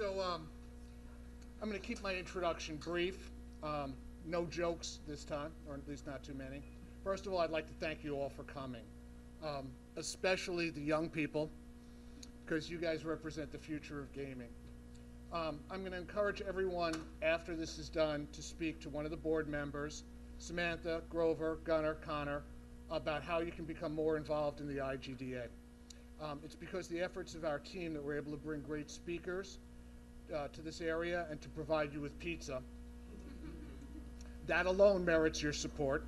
So um, I'm going to keep my introduction brief. Um, no jokes this time, or at least not too many. First of all, I'd like to thank you all for coming, um, especially the young people, because you guys represent the future of gaming. Um, I'm going to encourage everyone after this is done to speak to one of the board members, Samantha, Grover, Gunnar, Connor, about how you can become more involved in the IGDA. Um, it's because the efforts of our team that we're able to bring great speakers uh, to this area and to provide you with pizza. That alone merits your support.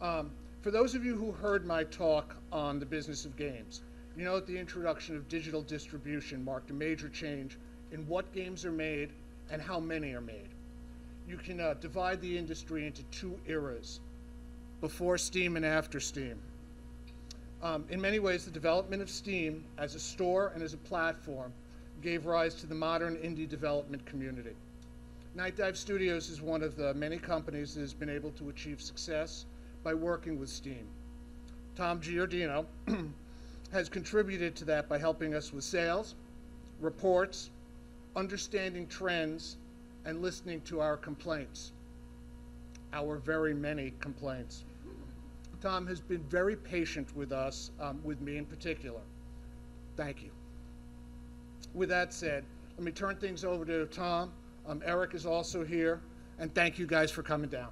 Um, for those of you who heard my talk on the business of games, you know that the introduction of digital distribution marked a major change in what games are made and how many are made. You can uh, divide the industry into two eras before Steam and after Steam. Um, in many ways, the development of Steam as a store and as a platform gave rise to the modern indie development community. Nightdive Studios is one of the many companies that has been able to achieve success by working with Steam. Tom Giardino has contributed to that by helping us with sales, reports, understanding trends, and listening to our complaints, our very many complaints. Tom has been very patient with us, um, with me in particular. Thank you. With that said, let me turn things over to Tom. Um, Erik is also here, and thank you guys for coming down.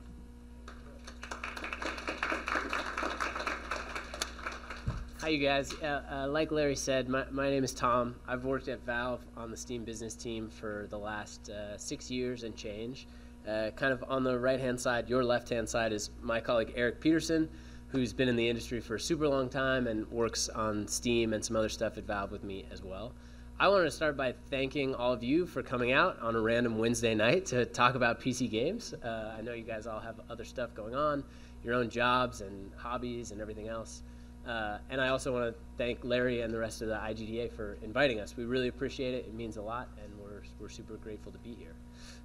Hi, you guys. Uh, uh, like Larry said, my, my name is Tom. I've worked at Valve on the Steam business team for the last uh, six years and change. Uh, kind of on the right hand side, your left hand side is my colleague Erik Peterson, who's been in the industry for a super long time and works on Steam and some other stuff at Valve with me as well. I wanted to start by thanking all of you for coming out on a random Wednesday night to talk about PC games. Uh, I know you guys all have other stuff going on, your own jobs and hobbies and everything else. Uh, and I also want to thank Larry and the rest of the IGDA for inviting us. We really appreciate it. It means a lot, and we're, we're super grateful to be here.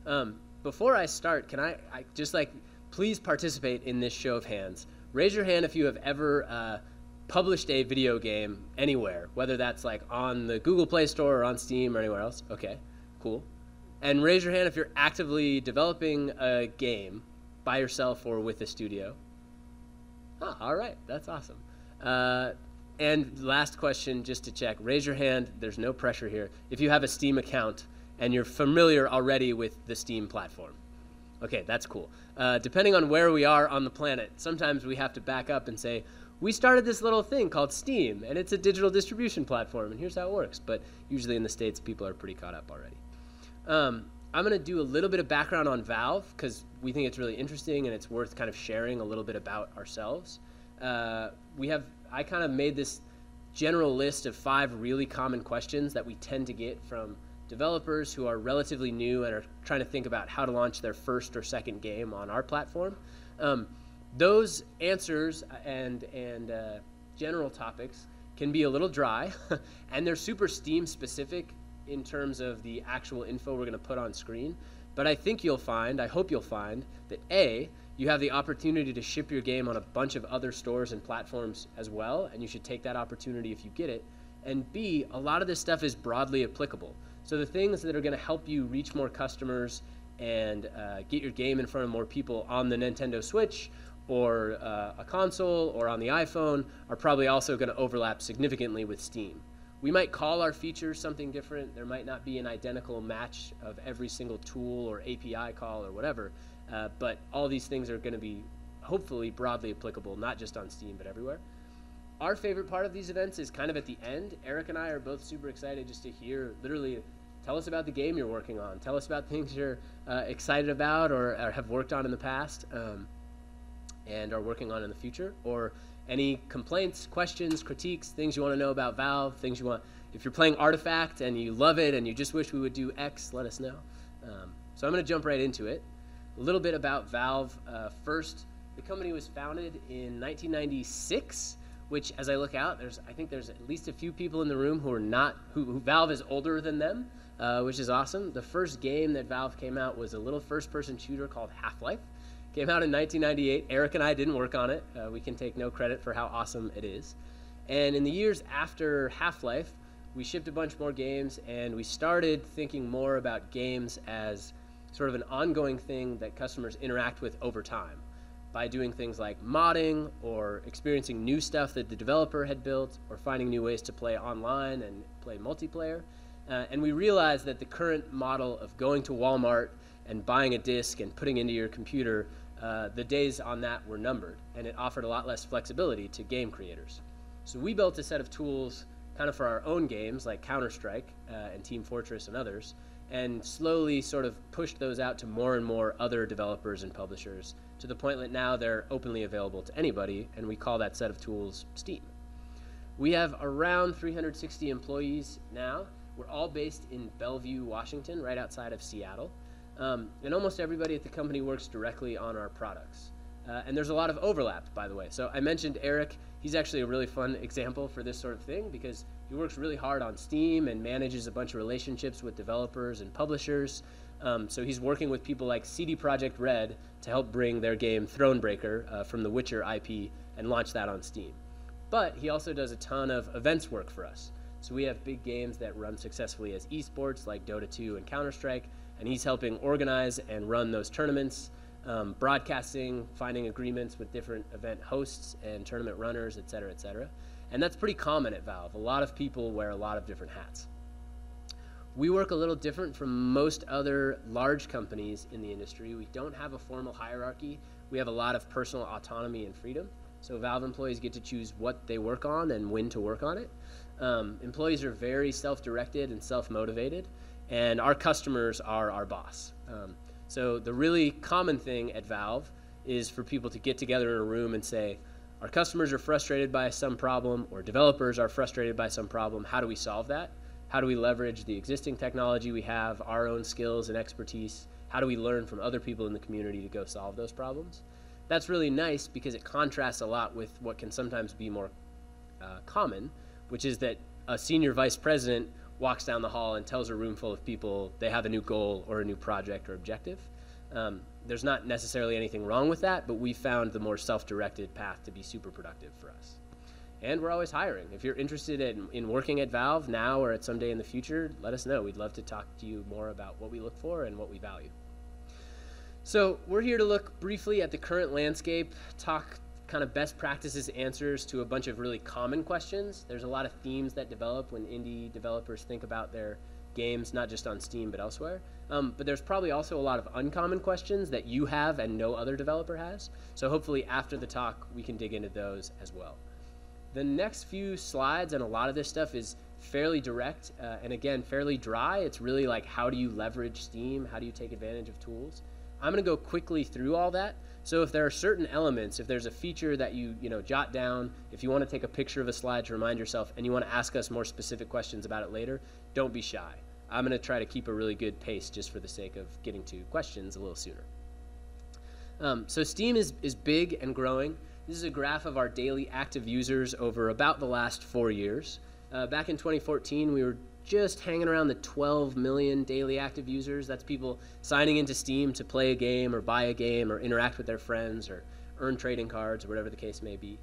Um, before I start, can I, I just like please participate in this show of hands? Raise your hand if you have ever uh, published a video game anywhere, whether that's like on the Google Play Store or on Steam or anywhere else. Okay, cool. And raise your hand if you're actively developing a game by yourself or with a studio. Ah, all right, that's awesome. Uh, and last question, just to check raise your hand. There's no pressure here. If you have a Steam account and you're familiar already with the Steam platform. Okay, that's cool. Uh, depending on where we are on the planet, sometimes we have to back up and say, we started this little thing called Steam, and it's a digital distribution platform, and here's how it works. But usually in the States, people are pretty caught up already. Um, I'm going to do a little bit of background on Valve because we think it's really interesting and it's worth kind of sharing a little bit about ourselves. Uh, we have, I kind of made this general list of five really common questions that we tend to get from developers who are relatively new and are trying to think about how to launch their first or second game on our platform. Um, those answers and and uh, general topics can be a little dry, and they're super Steam specific in terms of the actual info we're going to put on screen. But I think you'll find, I hope you'll find, that A, you have the opportunity to ship your game on a bunch of other stores and platforms as well, and you should take that opportunity if you get it. And B, a lot of this stuff is broadly applicable. So the things that are going to help you reach more customers and uh, get your game in front of more people on the Nintendo Switch or uh, a console or on the iPhone are probably also going to overlap significantly with Steam. We might call our features something different. There might not be an identical match of every single tool or API call or whatever, uh, but all these things are going to be hopefully broadly applicable, not just on Steam, but everywhere our favorite part of these events is kind of at the end. Erik and I are both super excited just to hear literally tell us about the game you're working on. Tell us about things you're uh, excited about or, or, have worked on in the past um, and are working on in the future, or any complaints, questions, critiques, things you want to know about Valve, things you want. If you're playing Artifact and you love it and you just wish we would do X, let us know. Um, so I'm going to jump right into it. A little bit about Valve. Uh, first, the company was founded in 1996 which as I look out, there's I think there's at least a few people in the room who are not who, who Valve is older than them, uh, which is awesome. The first game that Valve came out was a little first-person shooter called Half-Life. Came out in 1998. Erik and I didn't work on it. Uh, we can take no credit for how awesome it is. And in the years after Half-Life, we shipped a bunch more games, and we started thinking more about games as sort of an ongoing thing that customers interact with over time by doing things like modding or experiencing new stuff that the developer had built or finding new ways to play online and play multiplayer. Uh, and we realized that the current model of going to Walmart and buying a disc and putting into your computer, uh, the days on that were numbered, and it offered a lot less flexibility to game creators. So we built a set of tools kind of for our own games like Counter Strike uh, and Team Fortress and others, and slowly sort of pushed those out to more and more other developers and publishers to the point that now they're openly available to anybody, and we call that set of tools Steam. We have around 360 employees now. We're all based in Bellevue, Washington, right outside of Seattle. Um, and almost everybody at the company works directly on our products. Uh, and there's a lot of overlap, by the way. So I mentioned Erik. He's actually a really fun example for this sort of thing because he works really hard on Steam and manages a bunch of relationships with developers and publishers. Um, so he's working with people like CD Projekt Red to help bring their game Thronebreaker uh, from the Witcher IP and launch that on Steam. But he also does a ton of events work for us. So we have big games that run successfully as esports like Dota 2 and Counter Strike, and he's helping organize and run those tournaments um, broadcasting, finding agreements with different event hosts and tournament runners, et cetera, et cetera. And that's pretty common at Valve. A lot of people wear a lot of different hats. We work a little different from most other large companies in the industry. We don't have a formal hierarchy. We have a lot of personal autonomy and freedom. So Valve employees get to choose what they work on and when to work on it. Um, employees are very self-directed and self-motivated, and our customers are our boss. Um, so the really common thing at Valve is for people to get together in a room and say, our customers are frustrated by some problem or developers are frustrated by some problem. How do we solve that? How do we leverage the existing technology we have, our own skills and expertise? How do we learn from other people in the community to go solve those problems? That's really nice because it contrasts a lot with what can sometimes be more uh, common, which is that a senior vice president walks down the hall and tells a room full of people they have a new goal or a new project or objective. Um, there's not necessarily anything wrong with that, but we found the more self-directed path to be super productive for us. And we're always hiring. If you're interested in, in working at Valve now or at some day in the future, let us know. We'd love to talk to you more about what we look for and what we value. So we're here to look briefly at the current landscape, talk kind of best practices answers to a bunch of really common questions. There's a lot of themes that develop when indie developers think about their games, not just on Steam but elsewhere. Um, but there's probably also a lot of uncommon questions that you have and no other developer has. So hopefully after the talk, we can dig into those as well. The next few slides and a lot of this stuff is fairly direct uh, and again fairly dry. It's really like how do you leverage Steam? How do you take advantage of tools? I'm going to go quickly through all that. So if there are certain elements, if there's a feature that you you know jot down, if you want to take a picture of a slide to remind yourself, and you want to ask us more specific questions about it later, don't be shy. I'm going to try to keep a really good pace just for the sake of getting to questions a little sooner. Um, so Steam is, is big and growing. This is a graph of our daily active users over about the last four years. Uh, back in 2014, we were just hanging around the 12 million daily active users. That's people signing into Steam to play a game or buy a game or interact with their friends or earn trading cards or whatever the case may be.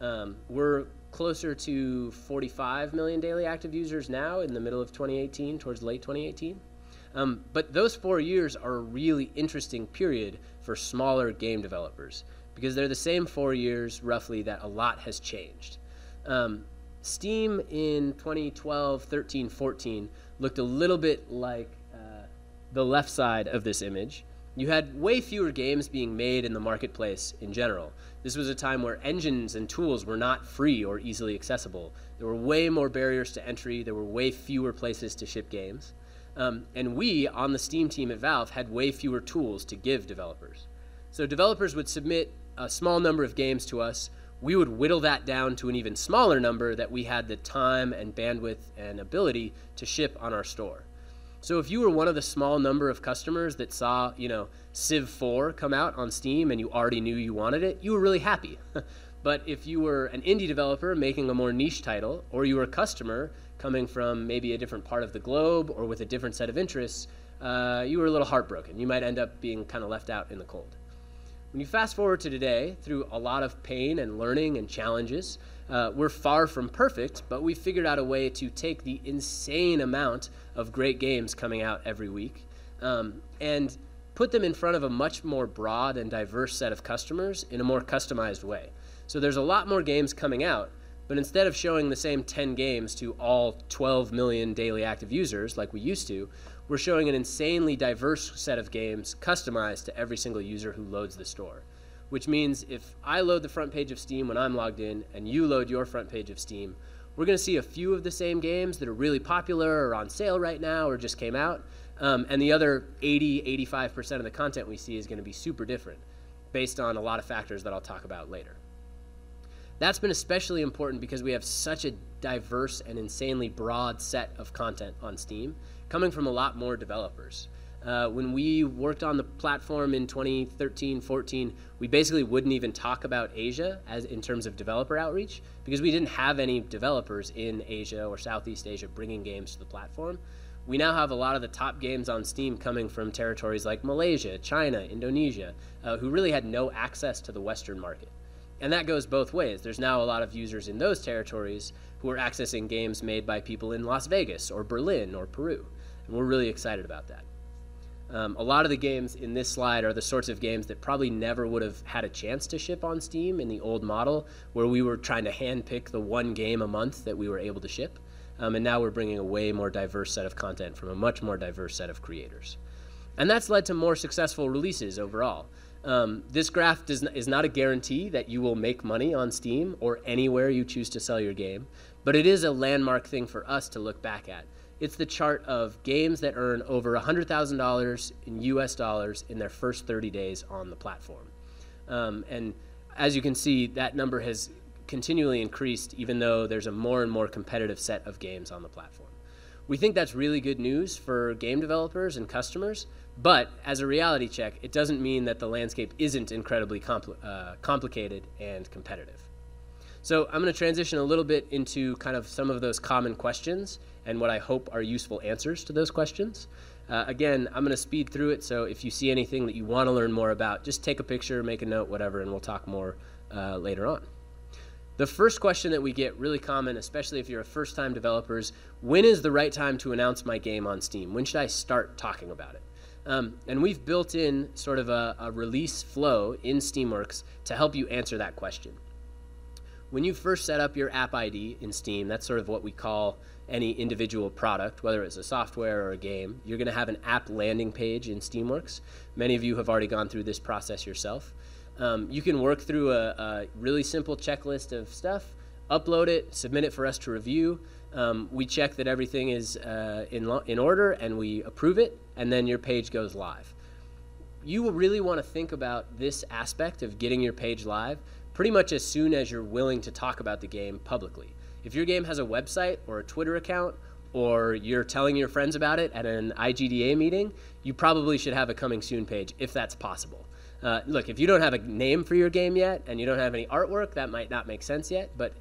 Um, we're closer to 45 million daily active users now in the middle of 2018, towards late 2018. Um, but those four years are a really interesting period for smaller game developers because they're the same four years roughly that a lot has changed. Um, Steam in 2012, 13, 14 looked a little bit like uh, the left side of this image. You had way fewer games being made in the marketplace in general. This was a time where engines and tools were not free or easily accessible. There were way more barriers to entry, there were way fewer places to ship games. Um, and we, on the Steam team at Valve, had way fewer tools to give developers. So developers would submit a small number of games to us we would whittle that down to an even smaller number that we had the time and bandwidth and ability to ship on our store. So if you were one of the small number of customers that saw, you know, Civ 4 come out on Steam and you already knew you wanted it, you were really happy. but if you were an indie developer making a more niche title, or you were a customer coming from maybe a different part of the globe or with a different set of interests, uh, you were a little heartbroken. You might end up being kind of left out in the cold. When you fast forward to today, through a lot of pain and learning and challenges, uh, we're far from perfect, but we figured out a way to take the insane amount of great games coming out every week um, and put them in front of a much more broad and diverse set of customers in a more customized way. So there's a lot more games coming out, but instead of showing the same 10 games to all 12 million daily active users like we used to, we're showing an insanely diverse set of games customized to every single user who loads the store. Which means if I load the front page of Steam when I'm logged in and you load your front page of Steam, we're going to see a few of the same games that are really popular or on sale right now or just came out. Um, and the other 80, 85% of the content we see is going to be super different based on a lot of factors that I'll talk about later. That's been especially important because we have such a diverse and insanely broad set of content on Steam coming from a lot more developers. Uh, when we worked on the platform in 2013 14 we basically wouldn't even talk about asia as in terms of developer outreach because we didn't have any developers in asia or southeast asia bringing games to the platform. We now have a lot of the top games on steam coming from territories like malaysia china indonesia uh, who really had no access to the western market. And that goes both ways. There's now a lot of users in those territories who are accessing games made by people in las vegas or berlin or peru and we're really excited about that um, a lot of the games in this slide are the sorts of games that probably never would have had a chance to ship on Steam in the old model, where we were trying to handpick the one game a month that we were able to ship. Um, and now we're bringing a way more diverse set of content from a much more diverse set of creators. And that's led to more successful releases overall. Um, this graph does is not a guarantee that you will make money on Steam or anywhere you choose to sell your game, but it is a landmark thing for us to look back at it's the chart of games that earn over $100,000 in US dollars in their first 30 days on the platform. Um, and as you can see, that number has continually increased even though there's a more and more competitive set of games on the platform. We think that's really good news for game developers and customers, but as a reality check, it doesn't mean that the landscape isn't incredibly compl uh, complicated and competitive. So I'm going to transition a little bit into kind of some of those common questions and what I hope are useful answers to those questions. Uh, again, I'm going to speed through it, so if you see anything that you want to learn more about, just take a picture, make a note, whatever, and we'll talk more uh, later on. The first question that we get really common, especially if you're a first time developer, is when is the right time to announce my game on Steam? When should I start talking about it? Um, and we've built in sort of a, a release flow in Steamworks to help you answer that question. When you first set up your app ID in Steam, that's sort of what we call any individual product, whether it's a software or a game, you're going to have an app landing page in Steamworks. Many of you have already gone through this process yourself. Um, you can work through a, a, really simple checklist of stuff, upload it, submit it for us to review. Um, we check that everything is uh, in, in order and we approve it, and then your page goes live. You will really want to think about this aspect of getting your page live pretty much as soon as you're willing to talk about the game publicly. If your game has a website or a Twitter account, or you're telling your friends about it at an IGDA meeting, you probably should have a coming soon page if that's possible. Uh, look, if you don't have a name for your game yet and you don't have any artwork, that might not make sense yet. But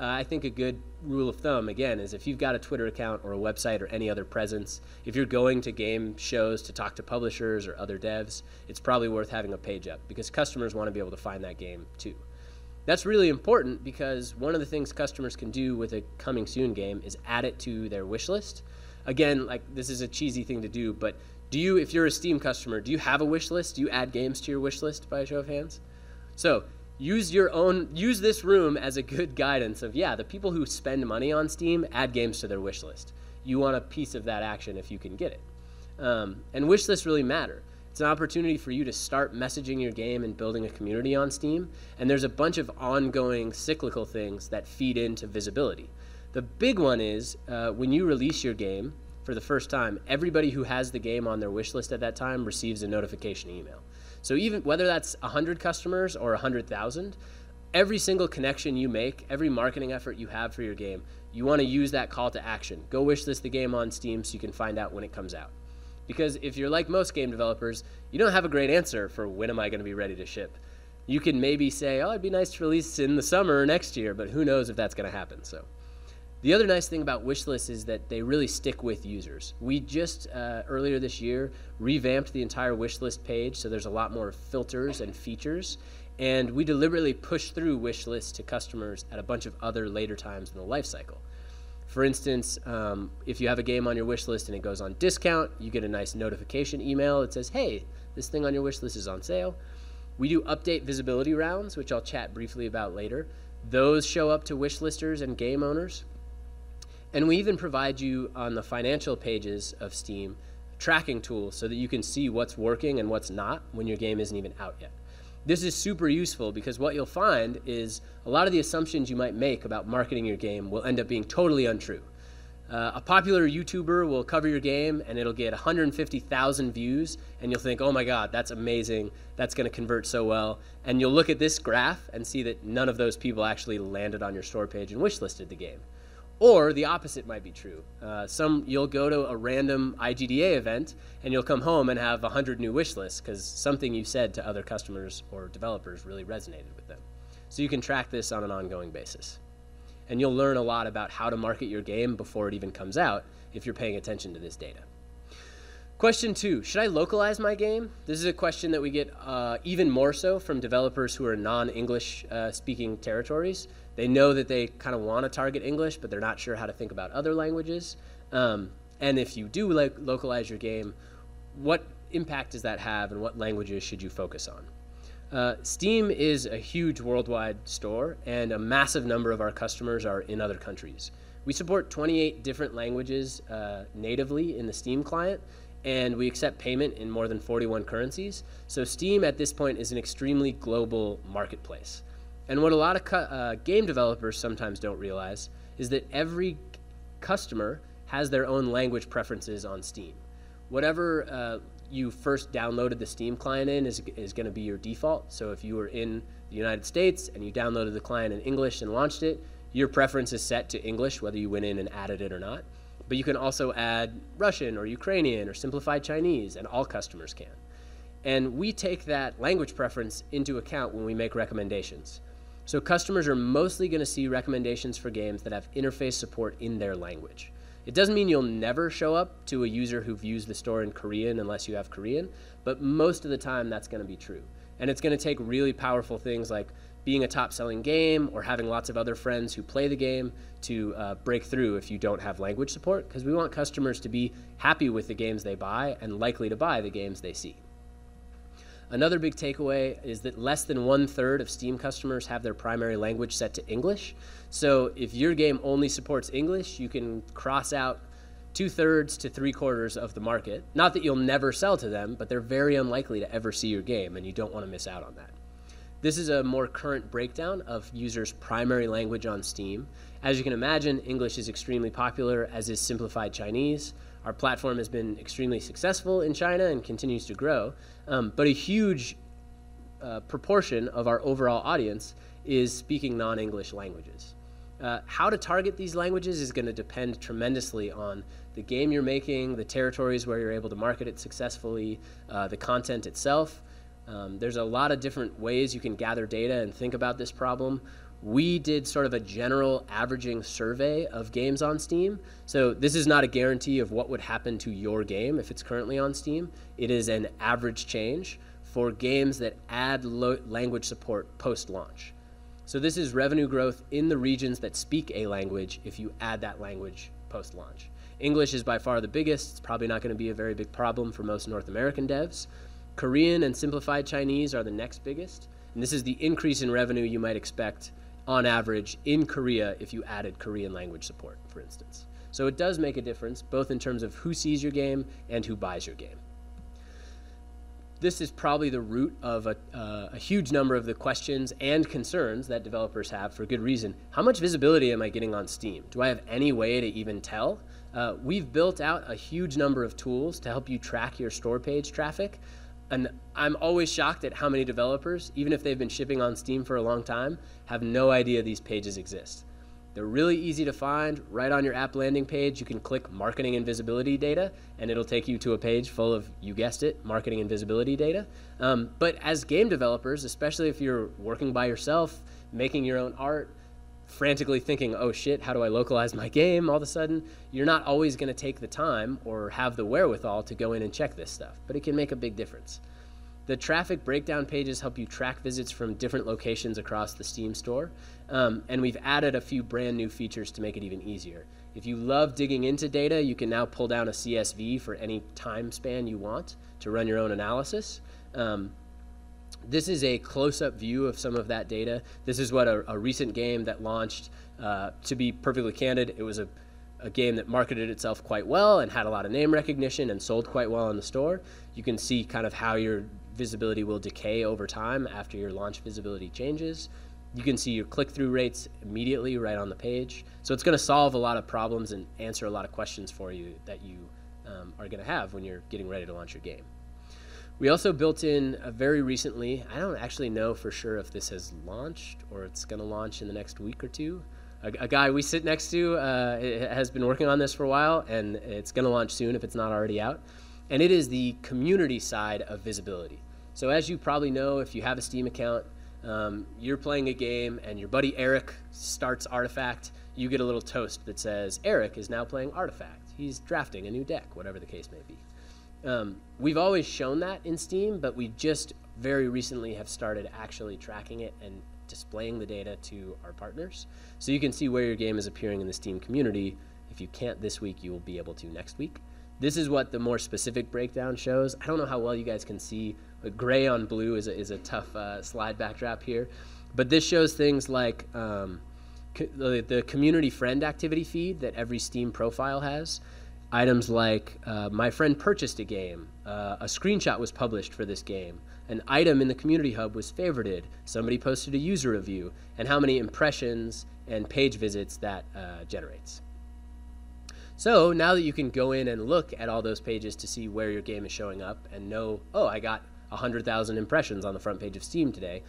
uh, I think a good rule of thumb, again, is if you've got a Twitter account or a website or any other presence, if you're going to game shows to talk to publishers or other devs, it's probably worth having a page up because customers want to be able to find that game too. That's really important because one of the things customers can do with a coming soon game is add it to their wish list. Again, like this is a cheesy thing to do, but do you, if you're a Steam customer, do you have a wish list? Do you add games to your wish list by a show of hands? So use your own, use this room as a good guidance of, yeah, the people who spend money on Steam add games to their wish list. You want a piece of that action if you can get it. Um, and wish lists really matter. It's an opportunity for you to start messaging your game and building a community on Steam. And there's a bunch of ongoing cyclical things that feed into visibility. The big one is uh, when you release your game for the first time, everybody who has the game on their wish list at that time receives a notification email. So even whether that's 100 customers or 100,000, every single connection you make, every marketing effort you have for your game, you want to use that call to action. Go wish list the game on Steam so you can find out when it comes out. Because if you're like most game developers, you don't have a great answer for when am I going to be ready to ship. You can maybe say, oh, it'd be nice to release in the summer next year, but who knows if that's going to happen. So The other nice thing about wish lists is that they really stick with users. We just uh, earlier this year revamped the entire Wishlist page, so there's a lot more filters and features. And we deliberately push through wish lists to customers at a bunch of other later times in the life cycle. For instance, um, if you have a game on your wish list and it goes on discount, you get a nice notification email that says, hey, this thing on your wish list is on sale. We do update visibility rounds, which I'll chat briefly about later. Those show up to wish listers and game owners. And we even provide you on the financial pages of Steam tracking tools so that you can see what's working and what's not when your game isn't even out yet. This is super useful because what you'll find is a lot of the assumptions you might make about marketing your game will end up being totally untrue. Uh, a popular YouTuber will cover your game and it'll get 150,000 views, and you'll think, oh my God, that's amazing. That's going to convert so well. And you'll look at this graph and see that none of those people actually landed on your store page and wishlisted the game. Or the opposite might be true. Uh, some you'll go to a random IGDA event and you'll come home and have a 100 new wish lists because something you said to other customers or developers really resonated with them. So you can track this on an ongoing basis. And you'll learn a lot about how to market your game before it even comes out if you're paying attention to this data. Question two Should I localize my game? This is a question that we get uh, even more so from developers who are non English uh, speaking territories. They know that they kind of want to target English, but they're not sure how to think about other languages. Um, and if you do like localize your game, what impact does that have, and what languages should you focus on? Uh, Steam is a huge worldwide store, and a massive number of our customers are in other countries. We support 28 different languages uh, natively in the Steam client, and we accept payment in more than 41 currencies. So, Steam at this point is an extremely global marketplace. And what a lot of uh, game developers sometimes don't realize is that every customer has their own language preferences on Steam. Whatever uh, you first downloaded the Steam client in is, is going to be your default. So if you were in the United States and you downloaded the client in English and launched it, your preference is set to English, whether you went in and added it or not. But you can also add Russian or Ukrainian or simplified Chinese, and all customers can. And we take that language preference into account when we make recommendations. So customers are mostly going to see recommendations for games that have interface support in their language. It doesn't mean you'll never show up to a user who views the store in Korean unless you have Korean, but most of the time that's going to be true. And it's going to take really powerful things like being a top selling game or having lots of other friends who play the game to uh, break through if you don't have language support, because we want customers to be happy with the games they buy and likely to buy the games they see. Another big takeaway is that less than one third of Steam customers have their primary language set to English. So if your game only supports English, you can cross out two thirds to three quarters of the market. Not that you'll never sell to them, but they're very unlikely to ever see your game, and you don't want to miss out on that. This is a more current breakdown of users' primary language on Steam. As you can imagine, English is extremely popular, as is simplified Chinese. Our platform has been extremely successful in China and continues to grow, um, but a huge uh, proportion of our overall audience is speaking non English languages. Uh, how to target these languages is going to depend tremendously on the game you're making, the territories where you're able to market it successfully, uh, the content itself. Um, there's a lot of different ways you can gather data and think about this problem we did sort of a general averaging survey of games on Steam. So this is not a guarantee of what would happen to your game if it's currently on Steam. It is an average change for games that add lo- language support post launch. So this is revenue growth in the regions that speak a language if you add that language post launch. English is by far the biggest. It's probably not going to be a very big problem for most North American devs. Korean and simplified Chinese are the next biggest. And this is the increase in revenue you might expect on average in Korea if you added Korean language support, for instance. So it does make a difference, both in terms of who sees your game and who buys your game. This is probably the root of a, uh, a, huge number of the questions and concerns that developers have for good reason. How much visibility am I getting on Steam? Do I have any way to even tell? Uh, we've built out a huge number of tools to help you track your store page traffic. And I'm always shocked at how many developers, even if they've been shipping on Steam for a long time, have no idea these pages exist. They're really easy to find. Right on your app landing page, you can click marketing and visibility data, and it'll take you to a page full of, you guessed it, marketing and visibility data. Um, but as game developers, especially if you're working by yourself, making your own art, frantically thinking, oh shit, how do I localize my game all of a sudden, you're not always going to take the time or have the wherewithal to go in and check this stuff. But it can make a big difference. The traffic breakdown pages help you track visits from different locations across the Steam store. Um, and we've added a few brand new features to make it even easier. If you love digging into data, you can now pull down a CSV for any time span you want to run your own analysis. Um, this is a close-up view of some of that data. This is what a, a recent game that launched, uh, to be perfectly candid, it was a, a, game that marketed itself quite well and had a lot of name recognition and sold quite well in the store. You can see kind of how your visibility will decay over time after your launch visibility changes. You can see your click-through rates immediately right on the page. So it's going to solve a lot of problems and answer a lot of questions for you that you um, are going to have when you're getting ready to launch your game. We also built in very recently, I don't actually know for sure if this has launched or it's going to launch in the next week or two. A, a guy we sit next to uh, has been working on this for a while and it's going to launch soon if it's not already out. And it is the community side of visibility. So, as you probably know, if you have a Steam account, um, you're playing a game and your buddy Eric starts Artifact, you get a little toast that says, Eric is now playing Artifact. He's drafting a new deck, whatever the case may be. Um, we've always shown that in Steam, but we just very recently have started actually tracking it and displaying the data to our partners. So you can see where your game is appearing in the Steam community. If you can't this week, you will be able to next week. This is what the more specific breakdown shows. I don't know how well you guys can see, but gray on blue is a, is a tough uh, slide backdrop here. But this shows things like um, the, the community friend activity feed that every Steam profile has items like uh, my friend purchased a game, uh, a screenshot was published for this game, an item in the community hub was favorited, somebody posted a user review, and how many impressions and page visits that uh, generates. So now that you can go in and look at all those pages to see where your game is showing up and know, oh, I got 100,000 impressions on the front page of Steam today,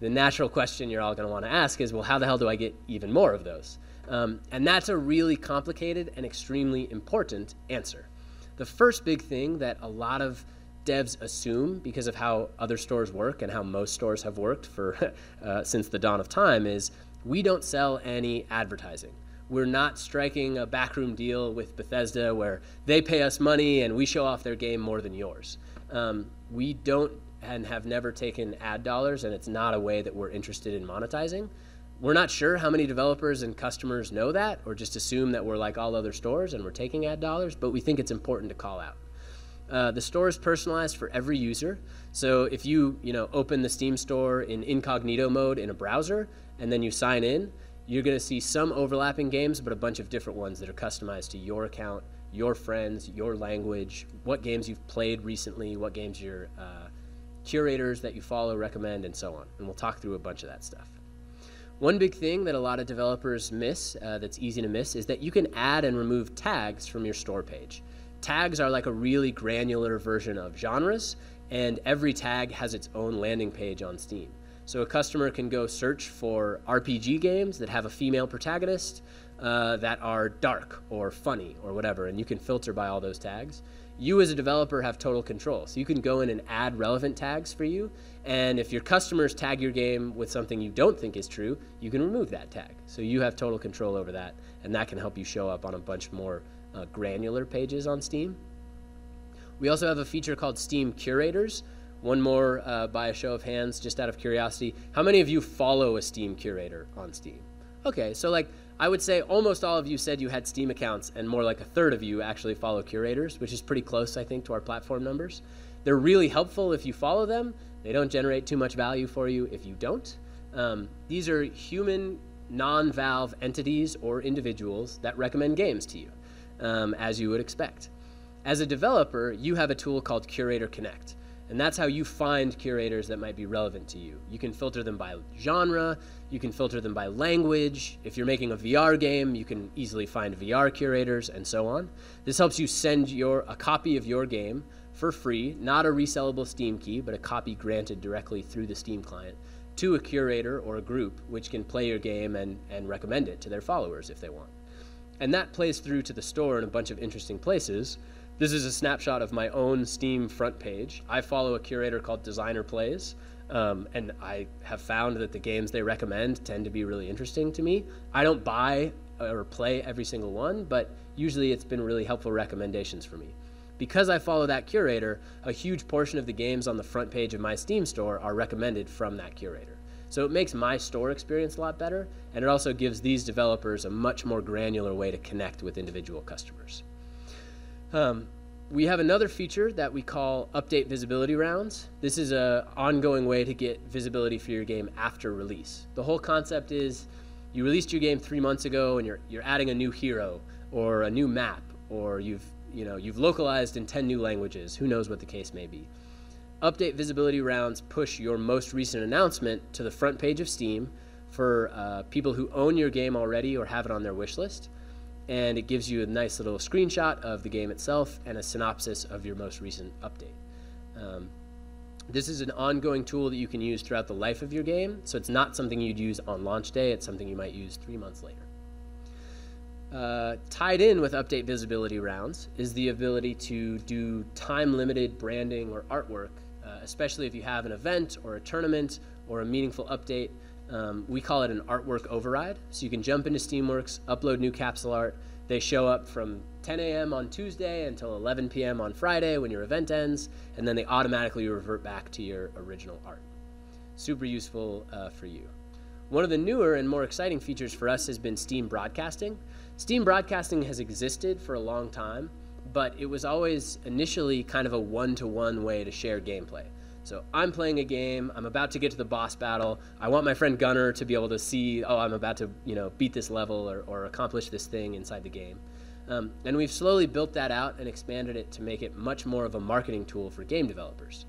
the natural question you're all going to want to ask is, well, how the hell do I get even more of those? Um, and that's a really complicated and extremely important answer. The first big thing that a lot of devs assume because of how other stores work and how most stores have worked for uh, since the dawn of time is we don't sell any advertising. We're not striking a backroom deal with Bethesda where they pay us money and we show off their game more than yours. Um, we don't and have never taken ad dollars, and it's not a way that we're interested in monetizing. We're not sure how many developers and customers know that or just assume that we're like all other stores and we're taking ad dollars, but we think it's important to call out. Uh, the store is personalized for every user. So if you, you know, open the Steam store in incognito mode in a browser and then you sign in, you're going to see some overlapping games, but a bunch of different ones that are customized to your account, your friends, your language, what games you've played recently, what games your uh, curators that you follow recommend, and so on. And we'll talk through a bunch of that stuff. One big thing that a lot of developers miss uh, that's easy to miss is that you can add and remove tags from your store page. Tags are like a really granular version of genres, and every tag has its own landing page on Steam. So a customer can go search for RPG games that have a female protagonist uh, that are dark or funny or whatever, and you can filter by all those tags you as a developer have total control. So you can go in and add relevant tags for you. And if your customers tag your game with something you don't think is true, you can remove that tag. So you have total control over that. And that can help you show up on a bunch more uh, granular pages on Steam. We also have a feature called Steam Curators. One more uh, by a show of hands, just out of curiosity. How many of you follow a Steam curator on Steam? Okay, so like I would say almost all of you said you had Steam accounts, and more like a third of you actually follow curators, which is pretty close, I think, to our platform numbers. They're really helpful if you follow them. They don't generate too much value for you if you don't. Um, these are human, non Valve entities or individuals that recommend games to you, um, as you would expect. As a developer, you have a tool called Curator Connect. And that's how you find curators that might be relevant to you. You can filter them by genre, you can filter them by language. If you're making a VR game, you can easily find VR curators and so on. This helps you send your a copy of your game for free, not a resellable Steam key, but a copy granted directly through the Steam client to a curator or a group which can play your game and, and recommend it to their followers if they want. And that plays through to the store in a bunch of interesting places. This is a snapshot of my own Steam front page. I follow a curator called Designer Plays. Um, and I have found that the games they recommend tend to be really interesting to me. I don't buy or play every single one, but usually it's been really helpful recommendations for me. Because I follow that curator, a huge portion of the games on the front page of my Steam store are recommended from that curator. So it makes my store experience a lot better, and it also gives these developers a much more granular way to connect with individual customers. Um, we have another feature that we call update visibility rounds. This is an ongoing way to get visibility for your game after release. The whole concept is you released your game three months ago and you're, you're adding a new hero or a new map or you've, you know, you've localized in 10 new languages. Who knows what the case may be. Update visibility rounds push your most recent announcement to the front page of Steam for uh, people who own your game already or have it on their wish list. And it gives you a nice little screenshot of the game itself and a synopsis of your most recent update. Um, this is an ongoing tool that you can use throughout the life of your game, so it's not something you'd use on launch day, it's something you might use three months later. Uh, tied in with update visibility rounds is the ability to do time limited branding or artwork uh, especially if you have an event or a tournament or a meaningful update. Um, we call it an artwork override. So you can jump into Steamworks, upload new capsule art. They show up from 10 a.m. on Tuesday until 11 p.m. on Friday when your event ends, and then they automatically revert back to your original art. Super useful uh, for you. One of the newer and more exciting features for us has been Steam Broadcasting. Steam Broadcasting has existed for a long time, but it was always initially kind of a one to one way to share gameplay. So I'm playing a game, I'm about to get to the boss battle. I want my friend Gunnar to be able to see, oh, I'm about to, you know, beat this level or, or accomplish this thing inside the game. Um, and we've slowly built that out and expanded it to make it much more of a marketing tool for game developers.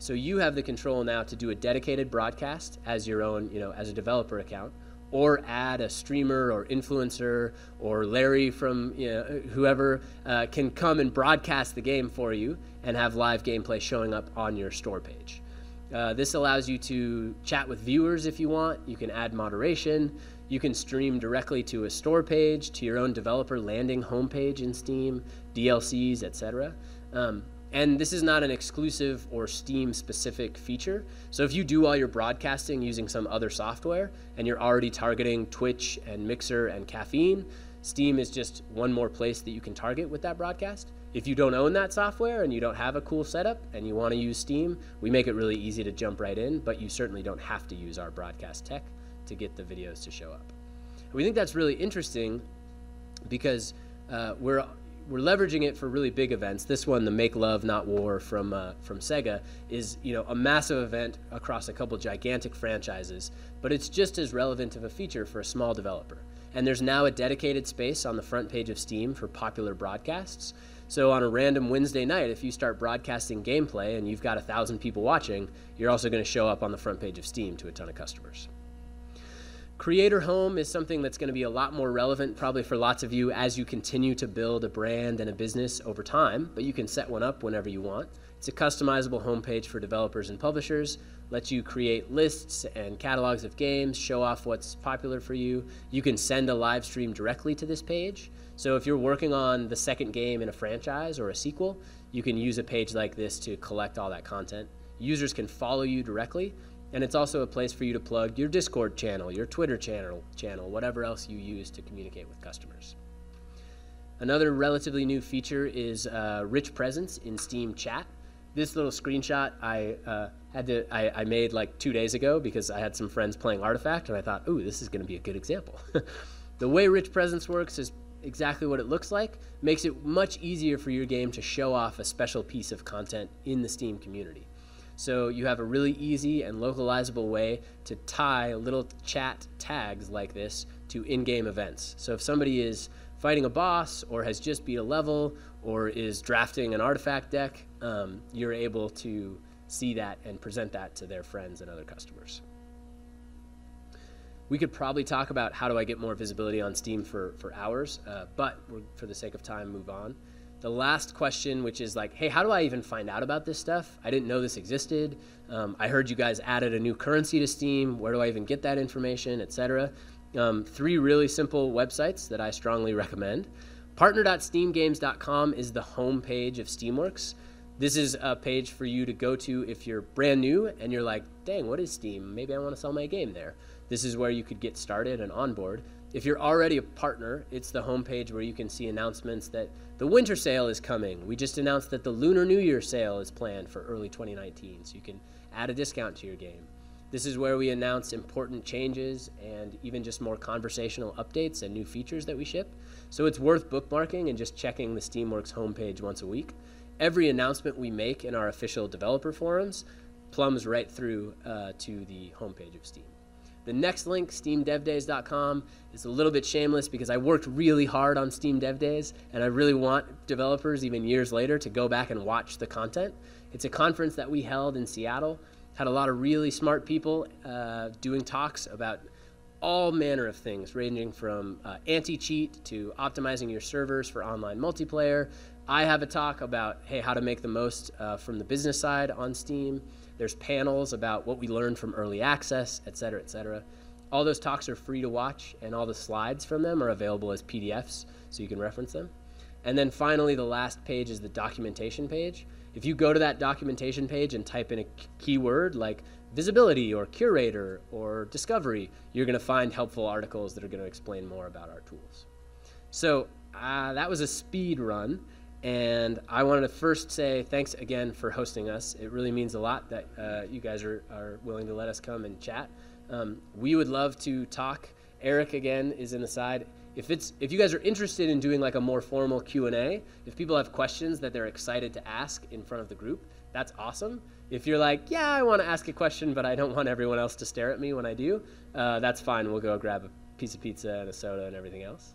So you have the control now to do a dedicated broadcast as your own, you know, as a developer account, or add a streamer or influencer or Larry from you know, whoever uh, can come and broadcast the game for you and have live gameplay showing up on your store page. Uh, this allows you to chat with viewers if you want. You can add moderation. You can stream directly to a store page, to your own developer landing homepage in Steam, DLCs, etc. Um, and this is not an exclusive or Steam specific feature. So if you do all your broadcasting using some other software and you're already targeting Twitch and Mixer and Caffeine, Steam is just one more place that you can target with that broadcast. If you don't own that software and you don't have a cool setup and you want to use Steam, we make it really easy to jump right in, but you certainly don't have to use our broadcast tech to get the videos to show up. We think that's really interesting because uh, we're we're leveraging it for really big events. This one, the Make Love Not War from uh, from Sega, is you know a massive event across a couple gigantic franchises, but it's just as relevant of a feature for a small developer. And there's now a dedicated space on the front page of Steam for popular broadcasts. So on a random Wednesday night, if you start broadcasting gameplay and you've got a thousand people watching, you're also going to show up on the front page of Steam to a ton of customers. Creator Home is something that's going to be a lot more relevant probably for lots of you as you continue to build a brand and a business over time, but you can set one up whenever you want. It's a customizable homepage for developers and publishers, lets you create lists and catalogs of games, show off what's popular for you. You can send a live stream directly to this page. So if you're working on the second game in a franchise or a sequel, you can use a page like this to collect all that content. Users can follow you directly, and it's also a place for you to plug your Discord channel, your Twitter channel, channel, whatever else you use to communicate with customers. Another relatively new feature is uh, rich presence in Steam chat. This little screenshot I uh, had to I, I, made like two days ago because I had some friends playing Artifact and I thought, ooh, this is going to be a good example. the way rich presence works is exactly what it looks like. Makes it much easier for your game to show off a special piece of content in the Steam community. So you have a really easy and localizable way to tie little chat tags like this to in-game events. So if somebody is fighting a boss or has just beat a level or is drafting an artifact deck, um, you're able to see that and present that to their friends and other customers. We could probably talk about how do I get more visibility on Steam for, for hours, uh, but for the sake of time, move on the last question, which is like, hey, how do I even find out about this stuff? I didn't know this existed. Um, I heard you guys added a new currency to Steam. Where do I even get that information, etc. Um, three really simple websites that I strongly recommend. Partner.steamgames.com is the home page of Steamworks. This is a page for you to go to if you're brand new and you're like, dang, what is Steam? Maybe I want to sell my game there. This is where you could get started and onboard. If you're already a partner, it's the homepage where you can see announcements that the winter sale is coming. We just announced that the Lunar New Year sale is planned for early 2019, so you can add a discount to your game. This is where we announce important changes and even just more conversational updates and new features that we ship. So it's worth bookmarking and just checking the Steamworks homepage once a week. Every announcement we make in our official developer forums plumbs right through uh, to the homepage of Steam. The next link, steamdevdays.com, is a little bit shameless because I worked really hard on Steam Dev Days, and I really want developers, even years later, to go back and watch the content. It's a conference that we held in Seattle, had a lot of really smart people uh, doing talks about all manner of things, ranging from uh, anti cheat to optimizing your servers for online multiplayer. I have a talk about, hey, how to make the most uh, from the business side on Steam. There's panels about what we learned from early access, et cetera, et cetera. All those talks are free to watch, and all the slides from them are available as PDFs, so you can reference them. And then finally, the last page is the documentation page. If you go to that documentation page and type in a keyword like visibility or curator or discovery, you're going to find helpful articles that are going to explain more about our tools. So uh, that was a speed run. And I wanted to first say thanks again for hosting us. It really means a lot that uh, you guys are, are willing to let us come and chat. Um, we would love to talk. Erik again is in the side. If it's if you guys are interested in doing like a more formal Q and A, if people have questions that they're excited to ask in front of the group, that's awesome. If you're like, yeah, I want to ask a question, but I don't want everyone else to stare at me when I do, uh, that's fine. We'll go grab a piece of pizza and a soda and everything else.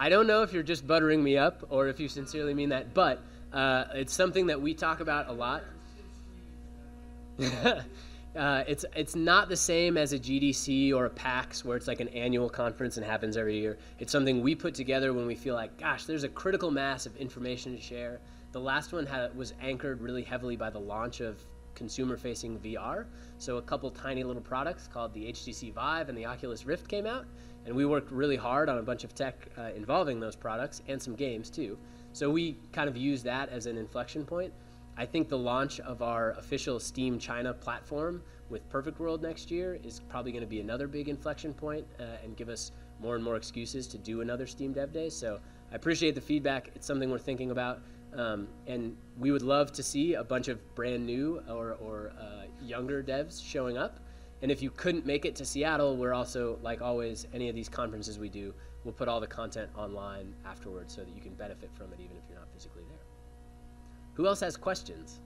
I don't know if you're just buttering me up or if you sincerely mean that, but uh, it's something that we talk about a lot. uh, it's it's not the same as a GDC or a PAX where it's like an annual conference and happens every year. It's something we put together when we feel like, gosh, there's a critical mass of information to share. The last one had, was anchored really heavily by the launch of consumer-facing VR. So a couple tiny little products called the HTC Vive and the Oculus Rift came out, and we worked really hard on a bunch of tech uh, involving those products and some games too. So we kind of use that as an inflection point. I think the launch of our official Steam China platform with Perfect World next year is probably going to be another big inflection point, uh, and give us more and more excuses to do another Steam Dev Day. So I appreciate the feedback. It's something we're thinking about. Um, and we would love to see a bunch of brand new or, or uh, younger devs showing up. And if you couldn't make it to Seattle, we're also, like always, any of these conferences we do, we'll put all the content online afterwards so that you can benefit from it even if you're not physically there. Who else has questions?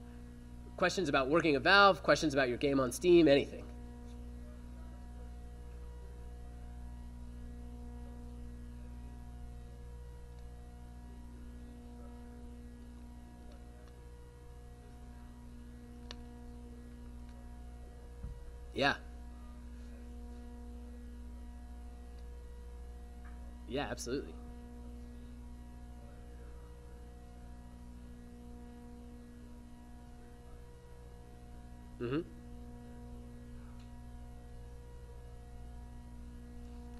Questions about working at Valve, questions about your game on Steam, anything. Yeah. Yeah, absolutely. Mm-hmm.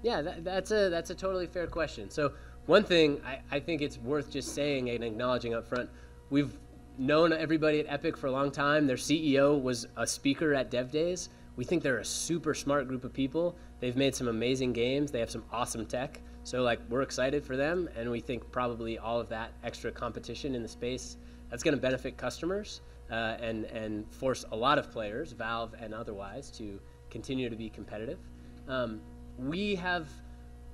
Yeah, that, that's a that's a totally fair question. So one thing I, I think it's worth just saying and acknowledging up front, we've known everybody at Epic for a long time. Their CEO was a speaker at Dev Days. We think they're a super smart group of people. They've made some amazing games. They have some awesome tech. So like we're excited for them, and we think probably all of that extra competition in the space that's going to benefit customers uh, and and force a lot of players, Valve and otherwise, to continue to be competitive. Um, we have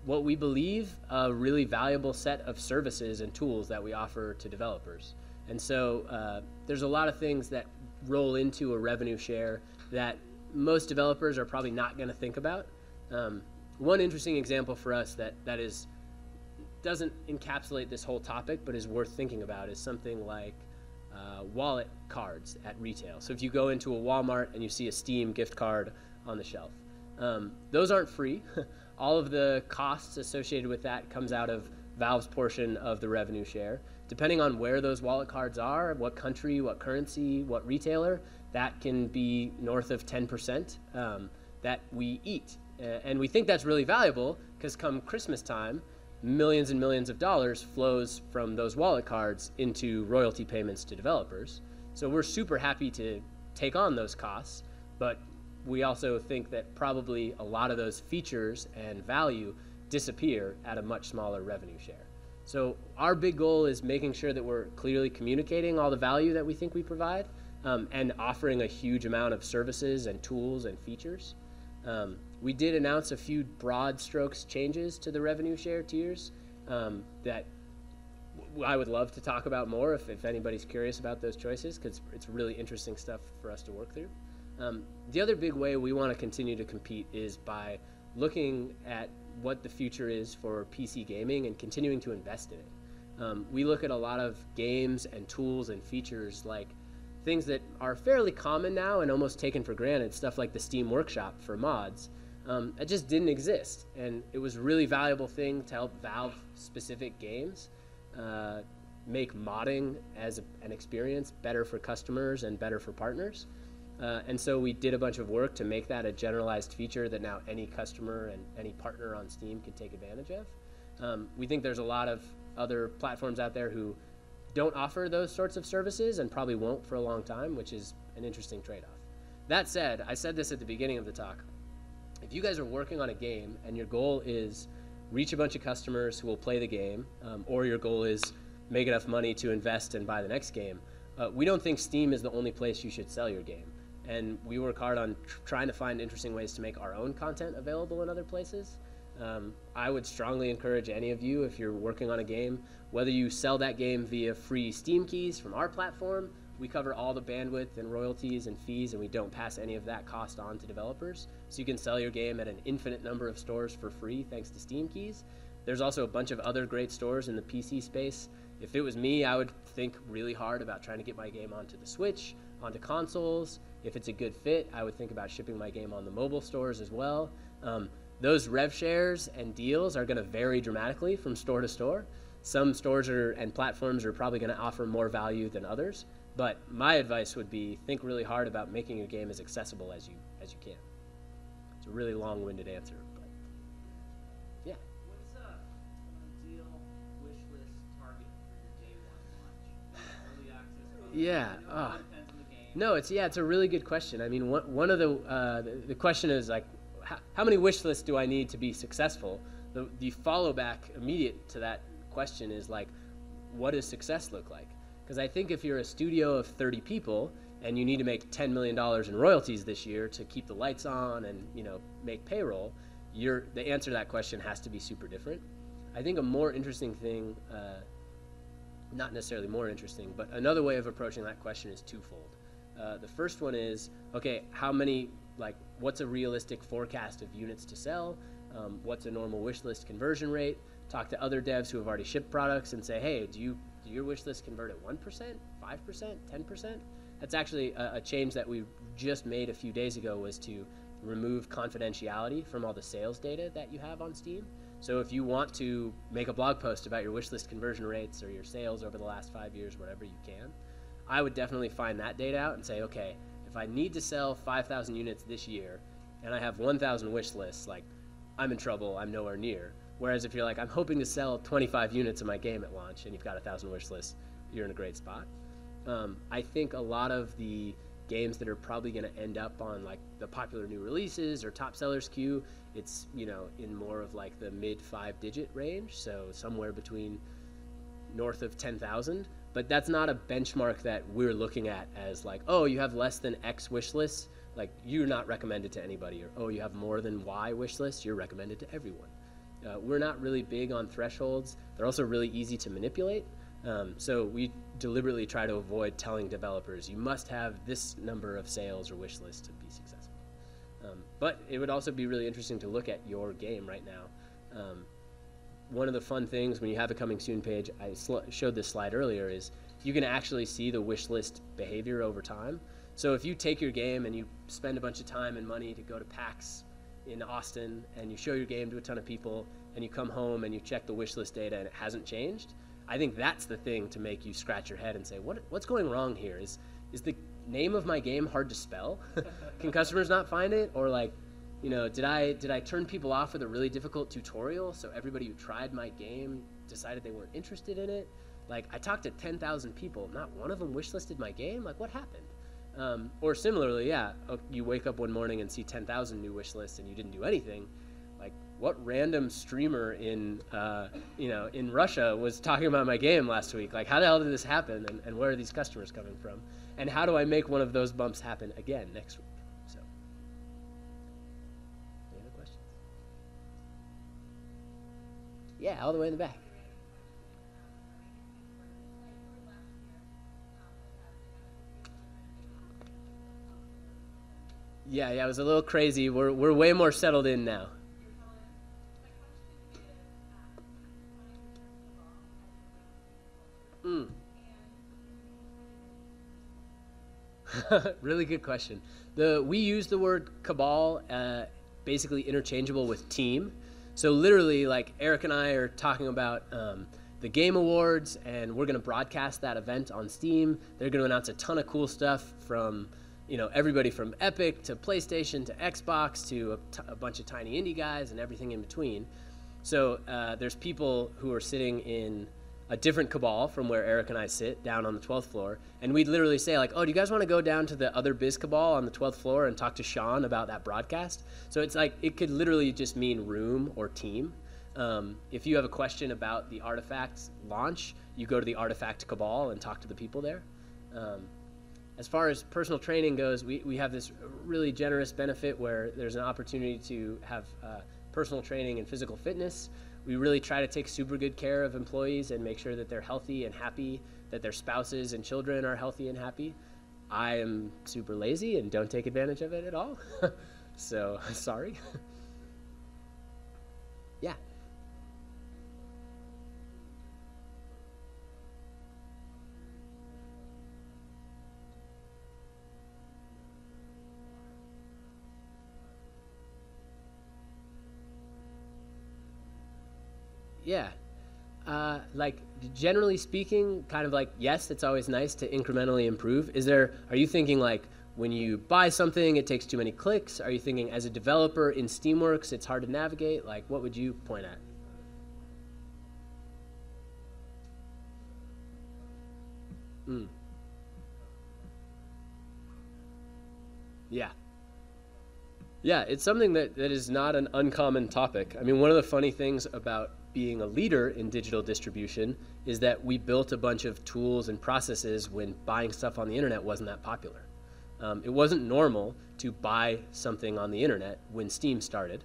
what we believe a really valuable set of services and tools that we offer to developers. And so uh, there's a lot of things that roll into a revenue share that most developers are probably not going to think about. Um, one interesting example for us that that is doesn't encapsulate this whole topic, but is worth thinking about is something like uh, wallet cards at retail. So if you go into a Walmart and you see a Steam gift card on the shelf, um, those aren't free. All of the costs associated with that comes out of Valve's portion of the revenue share. Depending on where those wallet cards are, what country, what currency, what retailer, that can be north of 10% um, that we eat. Uh, and we think that's really valuable because come Christmas time, millions and millions of dollars flows from those wallet cards into royalty payments to developers. So we're super happy to take on those costs, but we also think that probably a lot of those features and value disappear at a much smaller revenue share. So our big goal is making sure that we're clearly communicating all the value that we think we provide um, and offering a huge amount of services and tools and features. Um, we did announce a few broad strokes changes to the revenue share tiers um, that w- I would love to talk about more if, if anybody's curious about those choices because it's really interesting stuff for us to work through. Um, the other big way we want to continue to compete is by looking at what the future is for PC gaming and continuing to invest in it. Um, we look at a lot of games and tools and features like things that are fairly common now and almost taken for granted, stuff like the Steam Workshop for mods. Um, it just didn't exist, and it was a really valuable thing to help Valve specific games uh, make modding as a, an experience better for customers and better for partners. Uh, and so we did a bunch of work to make that a generalized feature that now any customer and any partner on Steam can take advantage of. Um, we think there's a lot of other platforms out there who don't offer those sorts of services and probably won't for a long time, which is an interesting trade off. That said, I said this at the beginning of the talk. If you guys are working on a game and your goal is reach a bunch of customers who will play the game, um, or your goal is make enough money to invest and buy the next game, uh, we don't think Steam is the only place you should sell your game and we work hard on tr- trying to find interesting ways to make our own content available in other places. Um, I would strongly encourage any of you, if you're working on a game, whether you sell that game via free Steam keys from our platform, we cover all the bandwidth and royalties and fees, and we don't pass any of that cost on to developers. So you can sell your game at an infinite number of stores for free thanks to Steam keys. There's also a bunch of other great stores in the PC space. If it was me, I would think really hard about trying to get my game onto the Switch, onto consoles. If it's a good fit, I would think about shipping my game on the mobile stores as well. Um, those rev shares and deals are going to vary dramatically from store to store. Some stores are, and platforms are probably going to offer more value than others. But my advice would be think really hard about making your game as accessible as you as you can. It's a really long-winded answer, but yeah. What's a deal wish list target for your day one launch? Early access. Yeah, I know it ah. all depends on the game. No, it's yeah, it's a really good question. I mean, one, one of the, uh, the the question is like, how, how many wish lists do I need to be successful? The the follow back immediate to that question is like, what does success look like? Because I think if you're a studio of 30 people and you need to make 10 million dollars in royalties this year to keep the lights on and you know make payroll, your the answer to that question has to be super different. I think a more interesting thing. Uh, not necessarily more interesting, but another way of approaching that question is twofold. Uh, the first one is okay, how many, like, what's a realistic forecast of units to sell? Um, what's a normal wish list conversion rate? Talk to other devs who have already shipped products and say, hey, do you do your wish list convert at 1%, 5%, 10%? That's actually a, a change that we just made a few days ago was to remove confidentiality from all the sales data that you have on Steam. So if you want to make a blog post about your wish list conversion rates or your sales over the last five years, whatever you can, I would definitely find that data out and say, okay, if I need to sell 5,000 units this year and I have 1,000 wish lists, like I'm in trouble, I'm nowhere near. Whereas if you're like, I'm hoping to sell 25 units of my game at launch and you've got a 1,000 wish lists, you're in a great spot. Um, I think a lot of the games that are probably going to end up on like the popular new releases or top sellers queue, it's you know in more of like the mid five digit range, so somewhere between north of 10,000. But that's not a benchmark that we're looking at as like, oh, you have less than X wish lists, like you're not recommended to anybody, or oh, you have more than Y wish lists, you're recommended to everyone. Uh, we're not really big on thresholds. They're also really easy to manipulate. Um, so we deliberately try to avoid telling developers you must have this number of sales or wish lists to be successful. Um, but it would also be really interesting to look at your game right now. Um, one of the fun things when you have a coming soon page, I showed this slide earlier, is you can actually see the wish list behavior over time. So if you take your game and you spend a bunch of time and money to go to PAX in Austin and you show your game to a ton of people and you come home and you check the wish list data and it hasn't changed, I think that's the thing to make you scratch your head and say, what, what's going wrong here? Is, is the name of my game hard to spell? Can customers not find it? Or like, you know, did I, did I turn people off with a really difficult tutorial so everybody who tried my game decided they weren't interested in it? Like, I talked to 10,000 people, not one of them wishlisted my game? Like, what happened? Um, or similarly, yeah, uh, you wake up one morning and see 10,000 new wish lists and you didn't do anything. Like, what random streamer in, uh, you know, in Russia was talking about my game last week? Like, how the hell did this happen? And, and where are these customers coming from? And how do I make one of those bumps happen again next week? Yeah, all the way in the back. Yeah, yeah, it was a little crazy. We're we're way more settled in now. Mm. really good question. The we use the word cabal uh, basically interchangeable with team. So literally, like Erik and I are talking about um, the Game Awards, and we're going to broadcast that event on Steam. They're going to announce a ton of cool stuff from you know everybody from Epic to PlayStation to Xbox to a, t- a bunch of tiny indie guys and everything in between. So uh, there's people who are sitting in a different cabal from where Erik and I sit down on the 12th floor, and we'd literally say like, "Oh, do you guys want to go down to the other biz cabal on the 12th floor and talk to Sean about that broadcast?" So it's like it could literally just mean room or team. Um, if you have a question about the artifacts launch, you go to the artifact cabal and talk to the people there. Um, as far as personal training goes, we, we have this really generous benefit where there's an opportunity to have uh, personal training and physical fitness. We really try to take super good care of employees and make sure that they're healthy and happy, that their spouses and children are healthy and happy. I am super lazy and don't take advantage of it at all. so, sorry. yeah. Yeah. Uh, like generally speaking, kind of like yes, it's always nice to incrementally improve. Is there? Are you thinking like when you buy something, it takes too many clicks? Are you thinking as a developer in Steamworks, it's hard to navigate? Like, what would you point at? Mm. Yeah. Yeah, it's something that, that is not an uncommon topic. I mean, one of the funny things about being a leader in digital distribution is that we built a bunch of tools and processes when buying stuff on the internet wasn't that popular. Um, it wasn't normal to buy something on the internet when Steam started,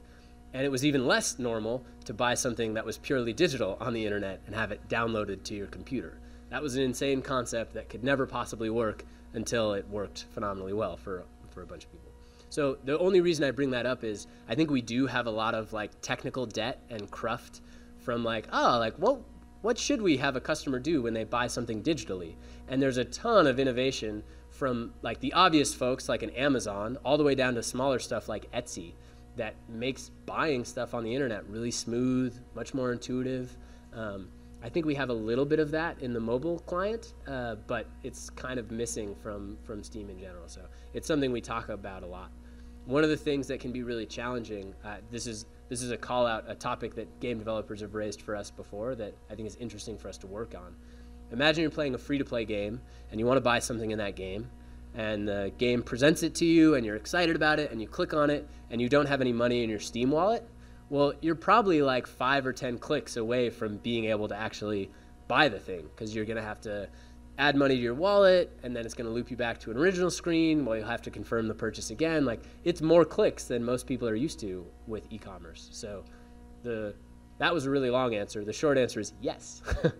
and it was even less normal to buy something that was purely digital on the internet and have it downloaded to your computer. That was an insane concept that could never possibly work until it worked phenomenally well for, for a bunch of people. So the only reason I bring that up is I think we do have a lot of like technical debt and cruft from like, oh, like what what should we have a customer do when they buy something digitally? And there's a ton of innovation from like the obvious folks like an Amazon all the way down to smaller stuff like Etsy that makes buying stuff on the internet really smooth, much more intuitive. Um, I think we have a little bit of that in the mobile client, uh, but it's kind of missing from from Steam in general. So it's something we talk about a lot. One of the things that can be really challenging. Uh, this is this is a call out, a topic that game developers have raised for us before that I think is interesting for us to work on. Imagine you're playing a free to play game and you want to buy something in that game, and the game presents it to you and you're excited about it, and you click on it and you don't have any money in your Steam wallet. Well, you're probably like five or 10 clicks away from being able to actually buy the thing because you're going to have to add money to your wallet and then it's going to loop you back to an original screen while you'll have to confirm the purchase again. Like it's more clicks than most people are used to with e-commerce. So the that was a really long answer. The short answer is yes.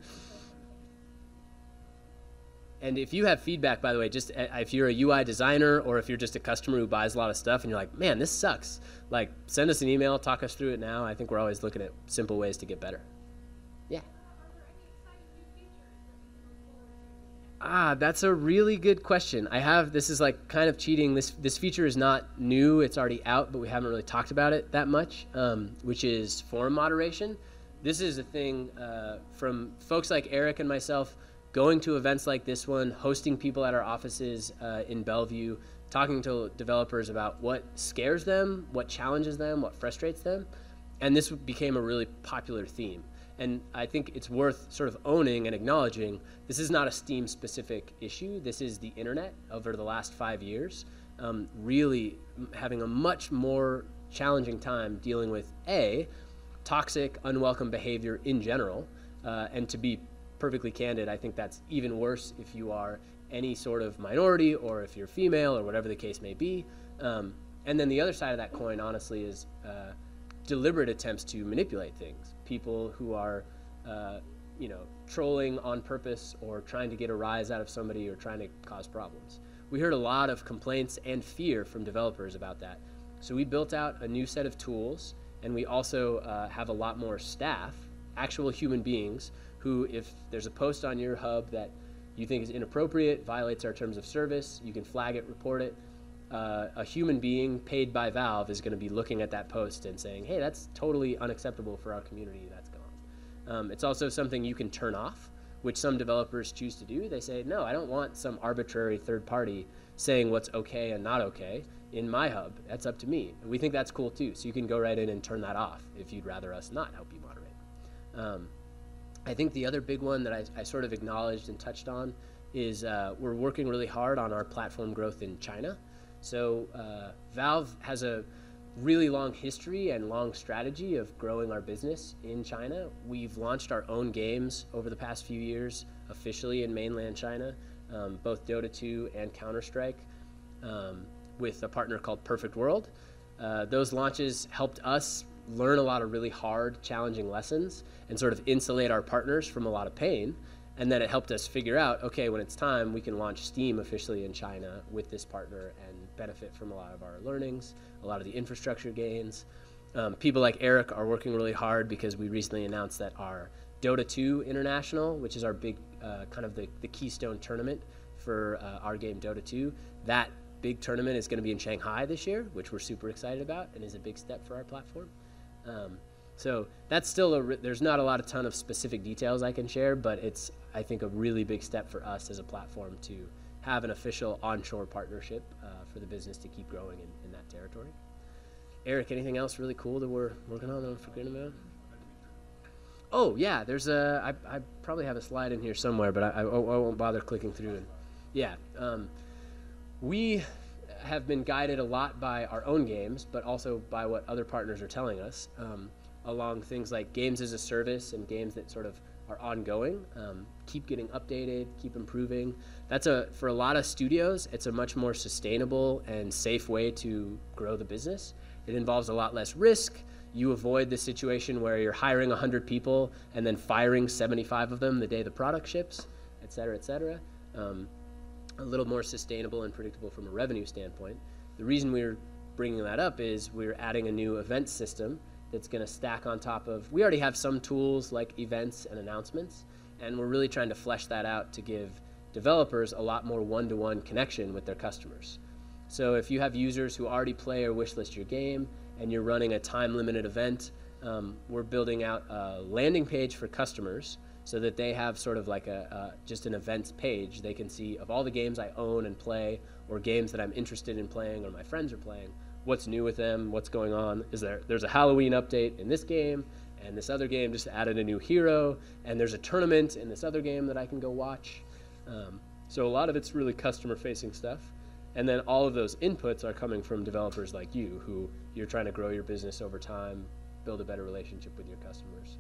And if you have feedback by the way just uh, if you're a ui designer or if you're just a customer who buys a lot of stuff and you're like man this sucks like send us an email talk us through it now. I think we're always looking at simple ways to get better Ah, that's a really good question. I have this is like kind of cheating. This this feature is not new. It's already out, but we haven't really talked about it that much. Um, which is forum moderation. This is a thing uh, from folks like Erik and myself going to events like this one, hosting people at our offices uh, in Bellevue, talking to developers about what scares them, what challenges them, what frustrates them, and this became a really popular theme. And I think it's worth sort of owning and acknowledging this is not a Steam specific issue. This is the internet over the last five years, um, really having a much more challenging time dealing with A, toxic, unwelcome behavior in general. Uh, and to be perfectly candid, I think that's even worse if you are any sort of minority or if you're female or whatever the case may be. Um, and then the other side of that coin, honestly, is uh, deliberate attempts to manipulate things. People who are, uh, you know, trolling on purpose or trying to get a rise out of somebody or trying to cause problems. We heard a lot of complaints and fear from developers about that. So we built out a new set of tools, and we also uh, have a lot more staff, actual human beings, who, if there's a post on your hub that you think is inappropriate, violates our terms of service, you can flag it, report it. Uh, a human being paid by Valve is going to be looking at that post and saying, hey, that's totally unacceptable for our community. That's gone. Um, it's also something you can turn off, which some developers choose to do. They say, no, I don't want some arbitrary third party saying what's okay and not okay in my hub. That's up to me. And we think that's cool too. So you can go right in and turn that off if you'd rather us not help you moderate. Um, I think the other big one that I, I sort of acknowledged and touched on is uh, we're working really hard on our platform growth in China. So uh, Valve has a really long history and long strategy of growing our business in China. We've launched our own games over the past few years officially in mainland China, um, both Dota 2 and Counter Strike, um, with a partner called Perfect World. Uh, those launches helped us learn a lot of really hard, challenging lessons and sort of insulate our partners from a lot of pain. And then it helped us figure out okay, when it's time, we can launch Steam officially in China with this partner and benefit from a lot of our learnings, a lot of the infrastructure gains. Um, people like Erik are working really hard because we recently announced that our Dota 2 International, which is our big uh, kind of the, the keystone tournament for uh, our game Dota 2, that big tournament is going to be in Shanghai this year, which we're super excited about and is a big step for our platform. Um, so that's still a. Re- there's not a lot of ton of specific details I can share, but it's I think a really big step for us as a platform to have an official onshore partnership uh, for the business to keep growing in, in that territory. Erik, anything else really cool that we're working on that I'm? Oh yeah, there's a. I, I probably have a slide in here somewhere, but I, I, I won't bother clicking through it. Yeah, um, we have been guided a lot by our own games, but also by what other partners are telling us um, along things like games as a service and games that sort of are ongoing. Um, keep getting updated, keep improving. That's a for a lot of studios, it's a much more sustainable and safe way to grow the business. It involves a lot less risk. You avoid the situation where you're hiring 100 people and then firing 75 of them the day the product ships, et cetera, et cetera. Um, a little more sustainable and predictable from a revenue standpoint. The reason we're bringing that up is we're adding a new event system that's going to stack on top of. We already have some tools like events and announcements, and we're really trying to flesh that out to give developers a lot more one to one connection with their customers. So if you have users who already play or wishlist your game and you're running a time limited event, um, we're building out a landing page for customers so that they have sort of like a uh, just an events page. They can see of all the games I own and play, or games that I'm interested in playing, or my friends are playing. What's new with them? What's going on? Is there there's a Halloween update in this game, and this other game just added a new hero, and there's a tournament in this other game that I can go watch. Um, so a lot of it's really customer-facing stuff, and then all of those inputs are coming from developers like you, who you're trying to grow your business over time, build a better relationship with your customers.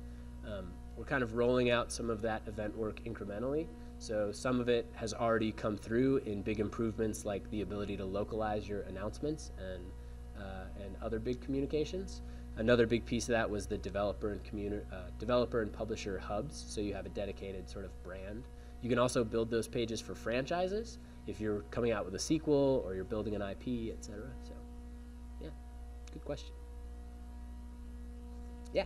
Um, we're kind of rolling out some of that event work incrementally. So some of it has already come through in big improvements like the ability to localize your announcements and, and other big communications. Another big piece of that was the developer and communi- uh, developer and publisher hubs. So you have a dedicated sort of brand. You can also build those pages for franchises if you're coming out with a sequel or you're building an IP, etc. So, yeah, good question. Yeah.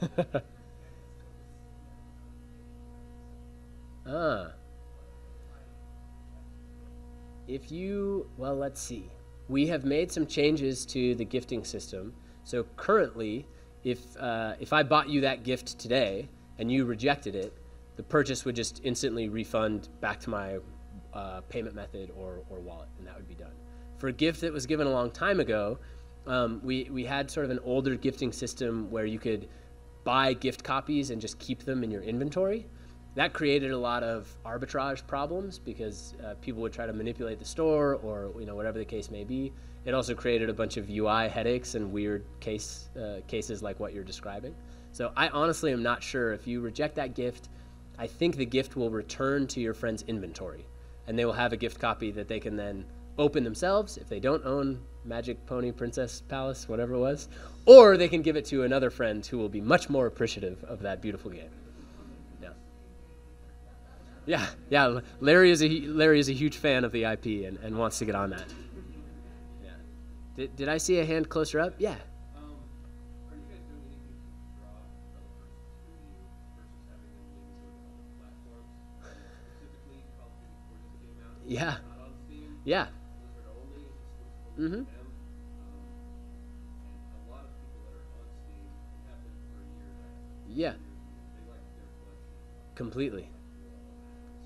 ah. If you, well, let's see. We have made some changes to the gifting system. So currently, if, uh, if I bought you that gift today and you rejected it, the purchase would just instantly refund back to my uh, payment method or, or wallet, and that would be done. For a gift that was given a long time ago, um, we, we had sort of an older gifting system where you could buy gift copies and just keep them in your inventory. That created a lot of arbitrage problems because uh, people would try to manipulate the store or you know whatever the case may be. It also created a bunch of UI headaches and weird case uh, cases like what you're describing. So I honestly am not sure if you reject that gift. I think the gift will return to your friend's inventory, and they will have a gift copy that they can then open themselves if they don't own Magic Pony Princess Palace, whatever it was, or they can give it to another friend who will be much more appreciative of that beautiful game. Yeah, yeah. Larry is a Larry is a huge fan of the IP and, and wants to get on that. Yeah. Did, did I see a hand closer up? Yeah. Um, are you guys doing anything to draw developers to you versus having them maybe go to other platforms? Specifically, Call of Duty 4 just came out. Yeah. Not on Steam. Yeah. Blizzard only. It's exclusive Mhm. to them. Um, and a lot of people that are on Steam and have been for years. I- Yeah. They like their collection. Completely.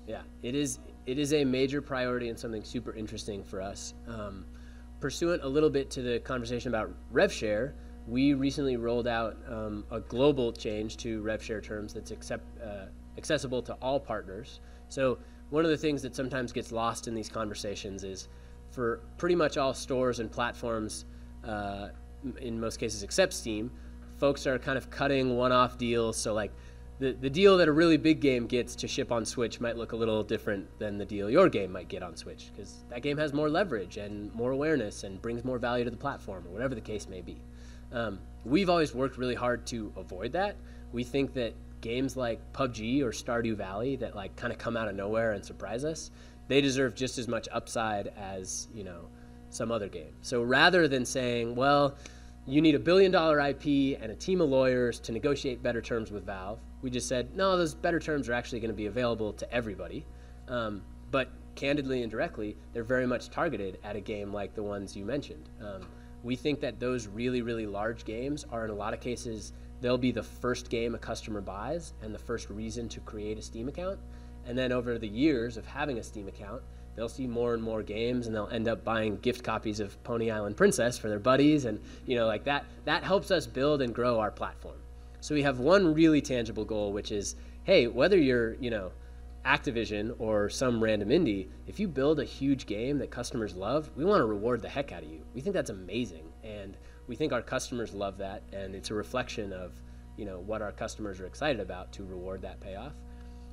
Yeah, it is. It is a major priority and something super interesting for us. Um, pursuant a little bit to the conversation about RevShare, we recently rolled out um, a global change to RevShare terms that's accept, uh, accessible to all partners. So one of the things that sometimes gets lost in these conversations is, for pretty much all stores and platforms, uh, in most cases except Steam, folks are kind of cutting one-off deals. So like the, the deal that a really big game gets to ship on Switch might look a little different than the deal your game might get on Switch because that game has more leverage and more awareness and brings more value to the platform or whatever the case may be. Um, we've always worked really hard to avoid that. We think that games like PUBG or Stardew Valley that like kind of come out of nowhere and surprise us, they deserve just as much upside as you know some other game. So rather than saying, well, you need a billion dollar IP and a team of lawyers to negotiate better terms with Valve. We just said, no, those better terms are actually going to be available to everybody. Um, but candidly and directly, they're very much targeted at a game like the ones you mentioned. Um, we think that those really, really large games are, in a lot of cases, they'll be the first game a customer buys and the first reason to create a Steam account. And then over the years of having a Steam account, they'll see more and more games and they'll end up buying gift copies of Pony Island Princess for their buddies and you know like that that helps us build and grow our platform. So we have one really tangible goal which is hey, whether you're, you know, Activision or some random indie, if you build a huge game that customers love, we want to reward the heck out of you. We think that's amazing and we think our customers love that and it's a reflection of, you know, what our customers are excited about to reward that payoff.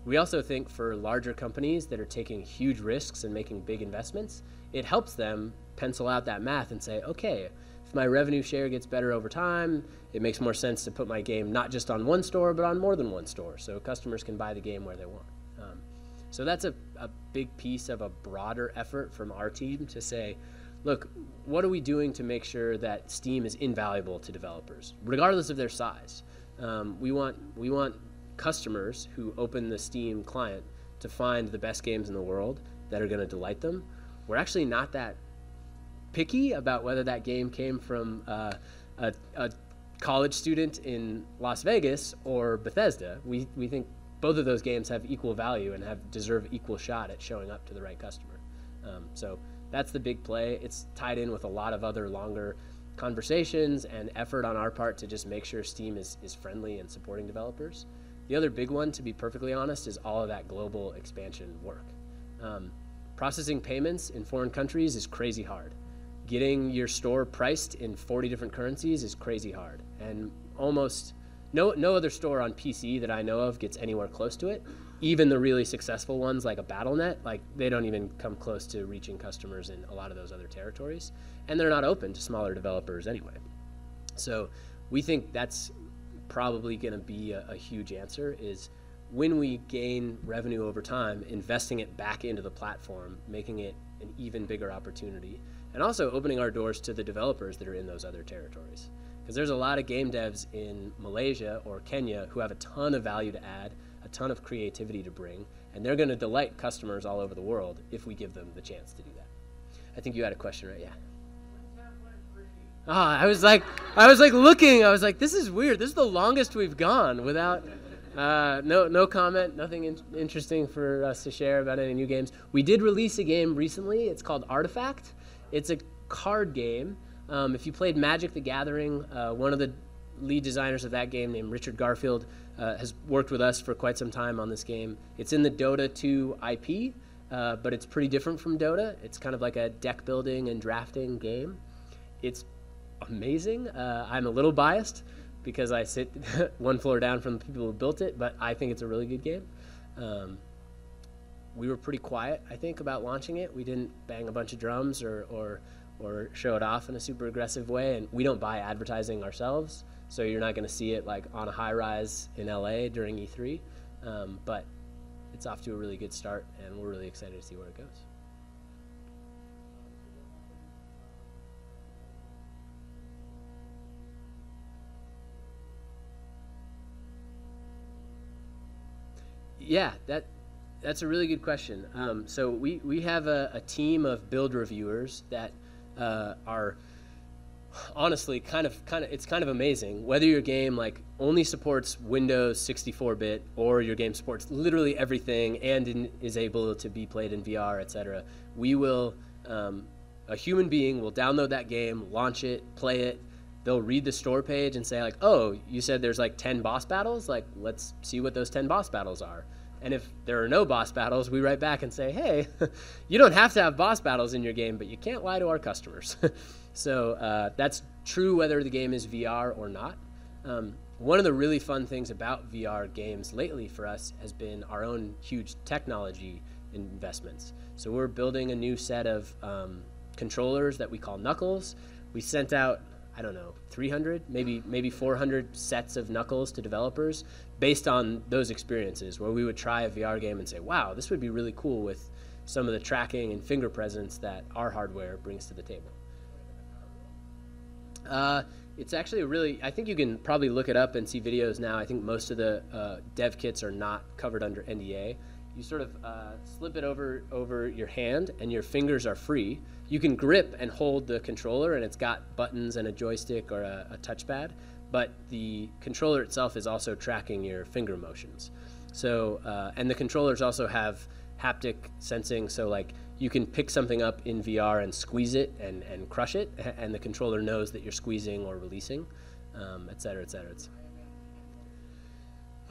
We also think for larger companies that are taking huge risks and making big investments, it helps them pencil out that math and say, okay, if my revenue share gets better over time, it makes more sense to put my game not just on one store, but on more than one store, so customers can buy the game where they want. Um, so that's a, a big piece of a broader effort from our team to say, look, what are we doing to make sure that Steam is invaluable to developers, regardless of their size? Um, we want we want customers who open the Steam client to find the best games in the world that are going to delight them. We're actually not that picky about whether that game came from uh, a, a college student in Las Vegas or Bethesda. We, we think both of those games have equal value and have deserve equal shot at showing up to the right customer. Um, so that's the big play. It's tied in with a lot of other longer conversations and effort on our part to just make sure Steam is, is friendly and supporting developers. The other big one, to be perfectly honest, is all of that global expansion work. Um, processing payments in foreign countries is crazy hard. Getting your store priced in 40 different currencies is crazy hard. And almost no, no other store on PC that I know of gets anywhere close to it. Even the really successful ones like a BattleNet, like they don't even come close to reaching customers in a lot of those other territories. And they're not open to smaller developers anyway. So we think that's probably going to be a, a, huge answer is when we gain revenue over time, investing it back into the platform, making it an even bigger opportunity, and also opening our doors to the developers that are in those other territories. Because there's a lot of game devs in Malaysia or Kenya who have a ton of value to add, a ton of creativity to bring, and they're going to delight customers all over the world if we give them the chance to do that. I think you had a question, right? Yeah. Ah, I was like, I was like looking. I was like, this is weird. This is the longest we've gone without. Uh, no, no comment. Nothing in- interesting for us to share about any new games. We did release a game recently. It's called Artifact. It's a card game. Um, if you played Magic: The Gathering, uh, one of the lead designers of that game, named Richard Garfield, uh, has worked with us for quite some time on this game. It's in the Dota 2 IP, uh, but it's pretty different from Dota. It's kind of like a deck building and drafting game. It's amazing. Uh, I'm a little biased because I sit one floor down from the people who built it, but I think it's a really good game. Um, we were pretty quiet, I think, about launching it. We didn't bang a bunch of drums or, or, or show it off in a super aggressive way, and we don't buy advertising ourselves, so you're not going to see it like on a high rise in LA during E3. Um, but it's off to a really good start, and we're really excited to see where it goes. Yeah, that that's a really good question. Um, so we, we have a, a team of build reviewers that uh, are honestly kind of kind of it's kind of amazing whether your game like only supports Windows 64-bit or your game supports literally everything and in, is able to be played in VR, etc. We will um, a human being will download that game, launch it, play it. They'll read the store page and say like, "Oh, you said there's like 10 boss battles. Like, let's see what those 10 boss battles are." And if there are no boss battles, we write back and say, hey, you don't have to have boss battles in your game, but you can't lie to our customers. so uh, that's true whether the game is VR or not. Um, one of the really fun things about VR games lately for us has been our own huge technology investments. So we're building a new set of um, controllers that we call Knuckles. We sent out I don't know, 300, maybe maybe 400 sets of Knuckles to developers based on those experiences, where we would try a VR game and say, "Wow, this would be really cool with some of the tracking and finger presence that our hardware brings to the table." Uh, it's actually a really, I think you can probably look it up and see videos now. I think most of the uh, dev kits are not covered under NDA. You sort of uh, slip it over over your hand, and your fingers are free you can grip and hold the controller and it's got buttons and a joystick or a, a touchpad, but the controller itself is also tracking your finger motions. So, uh, and the controllers also have haptic sensing, so like you can pick something up in VR and squeeze it and, and crush it, and the controller knows that you're squeezing or releasing, um, et cetera, et cetera.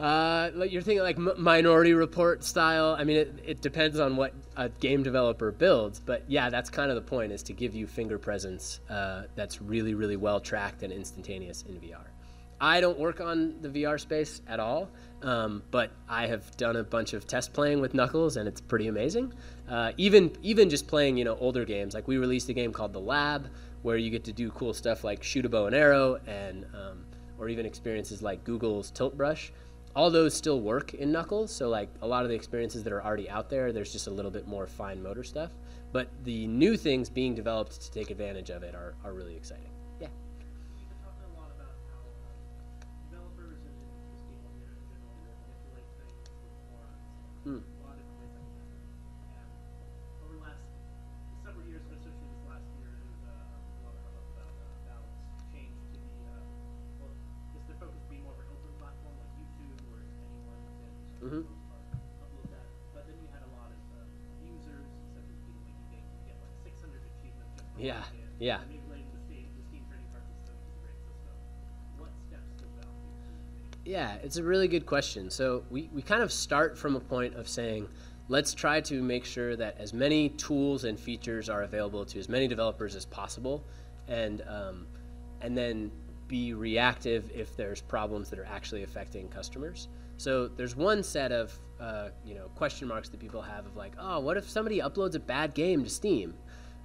Uh, you're thinking like m- Minority Report style. I mean, it, it depends on what a game developer builds, but yeah, that's kind of the point is to give you finger presence uh, that's really, really well tracked and instantaneous in VR. I don't work on the VR space at all, um, but I have done a bunch of test playing with Knuckles, and it's pretty amazing. Uh, even even just playing, you know, older games. Like we released a game called The Lab, where you get to do cool stuff like shoot a bow and arrow, and um, or even experiences like Google's Tilt Brush all those still work in Knuckles. So like a lot of the experiences that are already out there, there's just a little bit more fine motor stuff. But the new things being developed to take advantage of it are, are really exciting. Take to make Yeah, it's a really good question. So we, we kind of start from a point of saying, let's try to make sure that as many tools and features are available to as many developers as possible, and um, and then be reactive if there's problems that are actually affecting customers. So there's one set of uh, you know question marks that people have of like, oh, what if somebody uploads a bad game to Steam?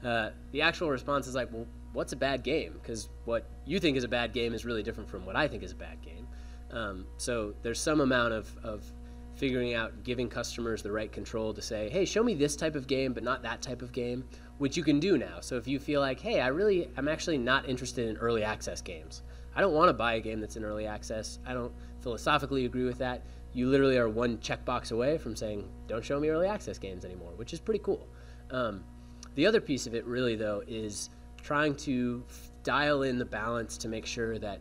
Uh, the actual response is like, well, what's a bad game? Because what you think is a bad game is really different from what I think is a bad game. Um, so there's some amount of, of figuring out giving customers the right control to say, hey, show me this type of game, but not that type of game, which you can do now. So if you feel like, hey, I really, I'm actually not interested in early access games. I don't want to buy a game that's in early access. I don't philosophically agree with that. You literally are one checkbox away from saying, don't show me early access games anymore, which is pretty cool. Um, the other piece of it, really, though, is trying to dial in the balance to make sure that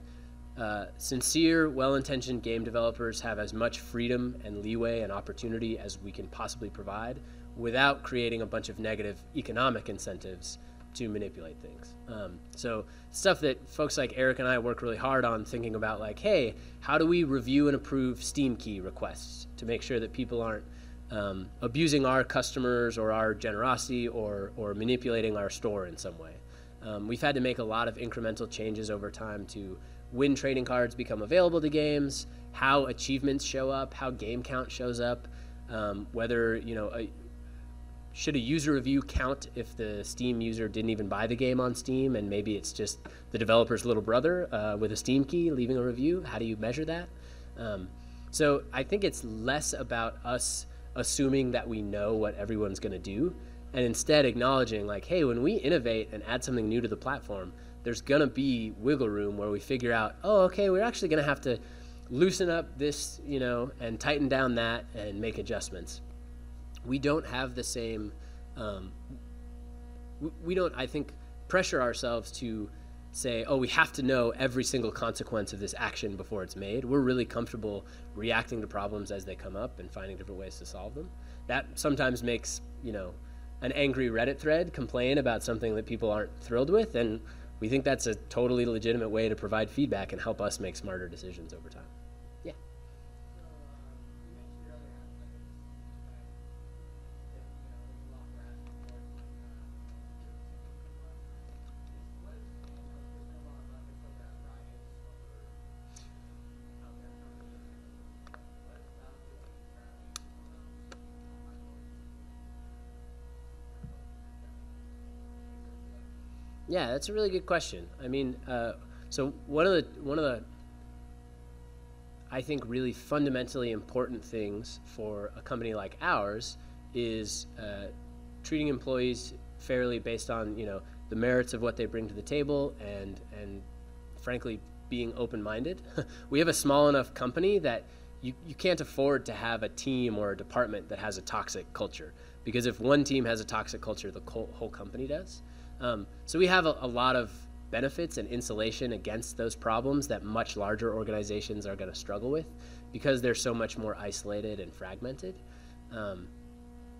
uh, sincere, well intentioned game developers have as much freedom and leeway and opportunity as we can possibly provide without creating a bunch of negative economic incentives to manipulate things. Um, so, stuff that folks like Erik and I work really hard on thinking about, like, hey, how do we review and approve Steam key requests to make sure that people aren't um, abusing our customers or our generosity or, or manipulating our store in some way? Um, we've had to make a lot of incremental changes over time to when trading cards become available to games, how achievements show up, how game count shows up, um, whether you know a, should a user review count if the Steam user didn't even buy the game on Steam and maybe it's just the developer's little brother uh, with a Steam key leaving a review? How do you measure that? Um, so I think it's less about us assuming that we know what everyone's going to do and instead acknowledging like hey when we innovate and add something new to the platform there's going to be wiggle room where we figure out oh okay we're actually going to have to loosen up this you know and tighten down that and make adjustments we don't have the same um, we, don't i think pressure ourselves to say oh we have to know every single consequence of this action before it's made. We're really comfortable reacting to problems as they come up and finding different ways to solve them. That sometimes makes you know an angry reddit thread complain about something that people aren't thrilled with and we think that's a totally legitimate way to provide feedback and help us make smarter decisions over time Yeah, that's a really good question. I mean, uh, so one of the one of the I think really fundamentally important things for a company like ours is uh, treating employees fairly based on you know the merits of what they bring to the table and and frankly being open-minded. we have a small enough company that you, you can't afford to have a team or a department that has a toxic culture because if one team has a toxic culture, the whole, whole company does. Um, so we have a, a, lot of benefits and insulation against those problems that much larger organizations are going to struggle with because they're so much more isolated and fragmented. Um,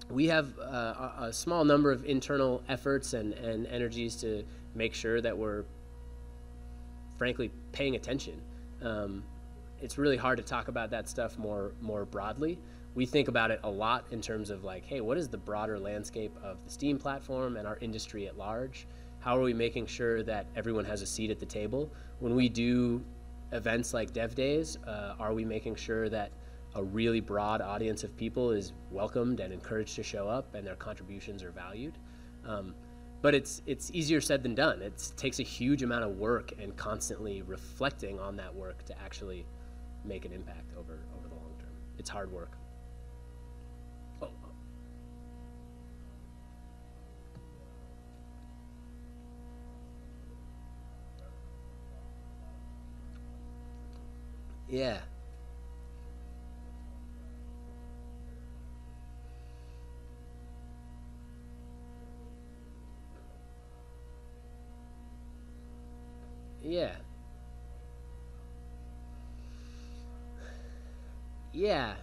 we have uh, a, small number of internal efforts and, and energies to make sure that we're, frankly, paying attention. Um, it's really hard to talk about that stuff more more broadly we think about it a lot in terms of like, hey, what is the broader landscape of the Steam platform and our industry at large? How are we making sure that everyone has a seat at the table? When we do events like Dev Days, uh, are we making sure that a really broad audience of people is welcomed and encouraged to show up and their contributions are valued? Um, but it's it's easier said than done. It takes a huge amount of work and constantly reflecting on that work to actually make an impact over over the long term. It's hard work. Yeah. Yeah. Yeah.